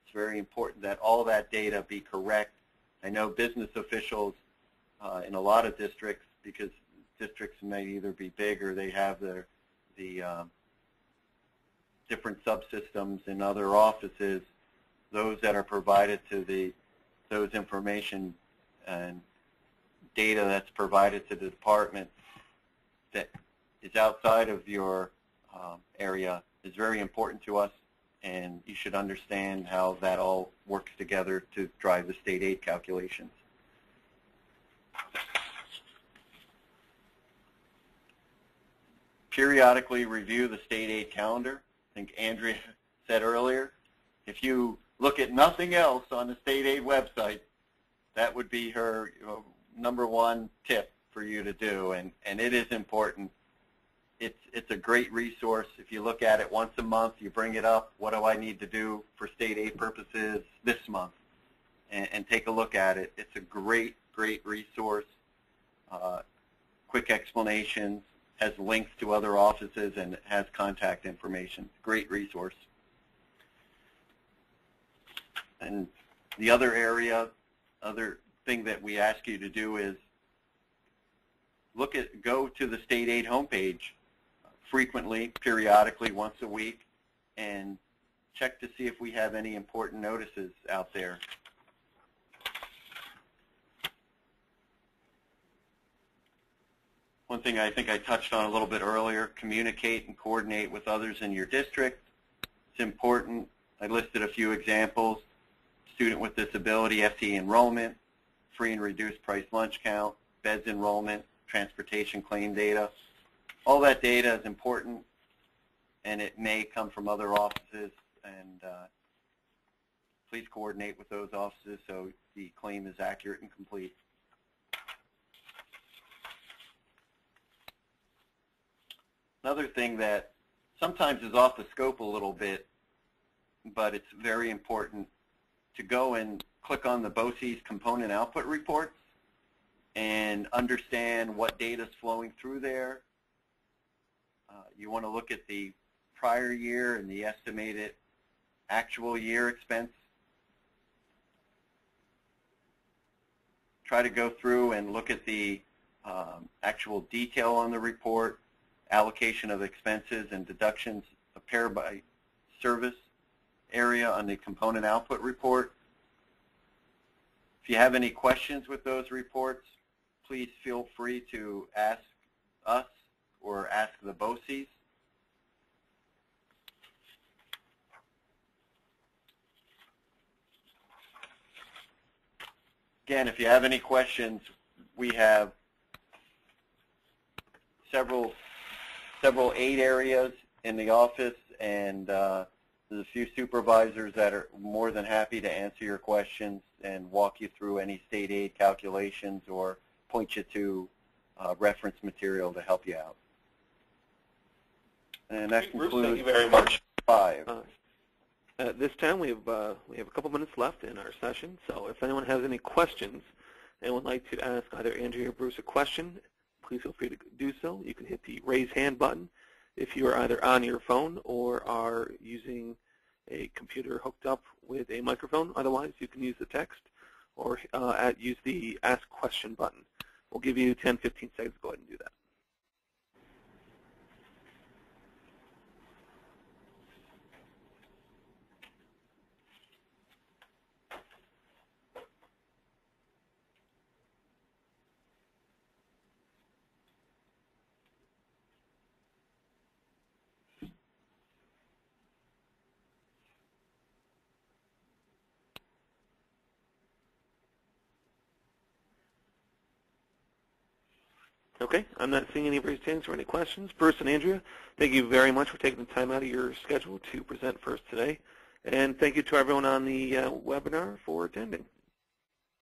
It's very important that all that data be correct. I know business officials uh, in a lot of districts, because districts may either be big or they have their, the um, different subsystems in other offices, those that are provided to the those information and data that's provided to the department that is outside of your um, area is very important to us, and you should understand how that all works together to drive the state aid calculations. Periodically review the state aid calendar. Think Andrea said earlier, if you look at nothing else on the state aid website, that would be her you know, number one tip for you to do, and, and it is important it's it's a great resource. If you look at it once a month, you bring it up. What do I need to do for state aid purposes this month? And, and take a look at it. It's a great, great resource. Uh, quick explanations, has links to other offices, and has contact information. Great resource. And the other area other thing that we ask you to do is look at, go to the state aid homepage frequently, periodically, once a week, and check to see if we have any important notices out there. One thing I think I touched on a little bit earlier, communicate and coordinate with others in your district. It's important. I listed a few examples. Student with disability, FTE enrollment, free and reduced price lunch count, BEDS enrollment, transportation claim data. All that data is important, and it may come from other offices, and uh, please coordinate with those offices so the claim is accurate and complete. Another thing that sometimes is off the scope a little bit, but it's very important to go and click on the BOCES component output reports and understand what data is flowing through there. Uh, you want to look at the prior year and the estimated actual year expense. Try to go through and look at the um, actual detail on the report, allocation of expenses and deductions appear by service area on the component output report. If you have any questions with those reports, please feel free to ask us or ask the BOCES. Again, if you have any questions, we have several several aid areas in the office, and uh, there's a few supervisors that are more than happy to answer your questions and walk you through any state aid calculations or point you to uh, reference material to help you out. And that concludes Bruce, thank you very much. five. Uh, At this time, we have, uh, we have a couple minutes left in our session, so if anyone has any questions and would like to ask either Andrea or Bruce a question, please feel free to do so. You can hit the raise hand button if you are either on your phone or are using a computer hooked up with a microphone. Otherwise, you can use the text or uh, at, use the ask question button. We'll give you 10, 15 seconds to go ahead and do that. Okay, I'm not seeing any raised hands or any questions. Bruce and Andrea, thank you very much for taking the time out of your schedule to present us today. And thank you to everyone on the uh, webinar for attending.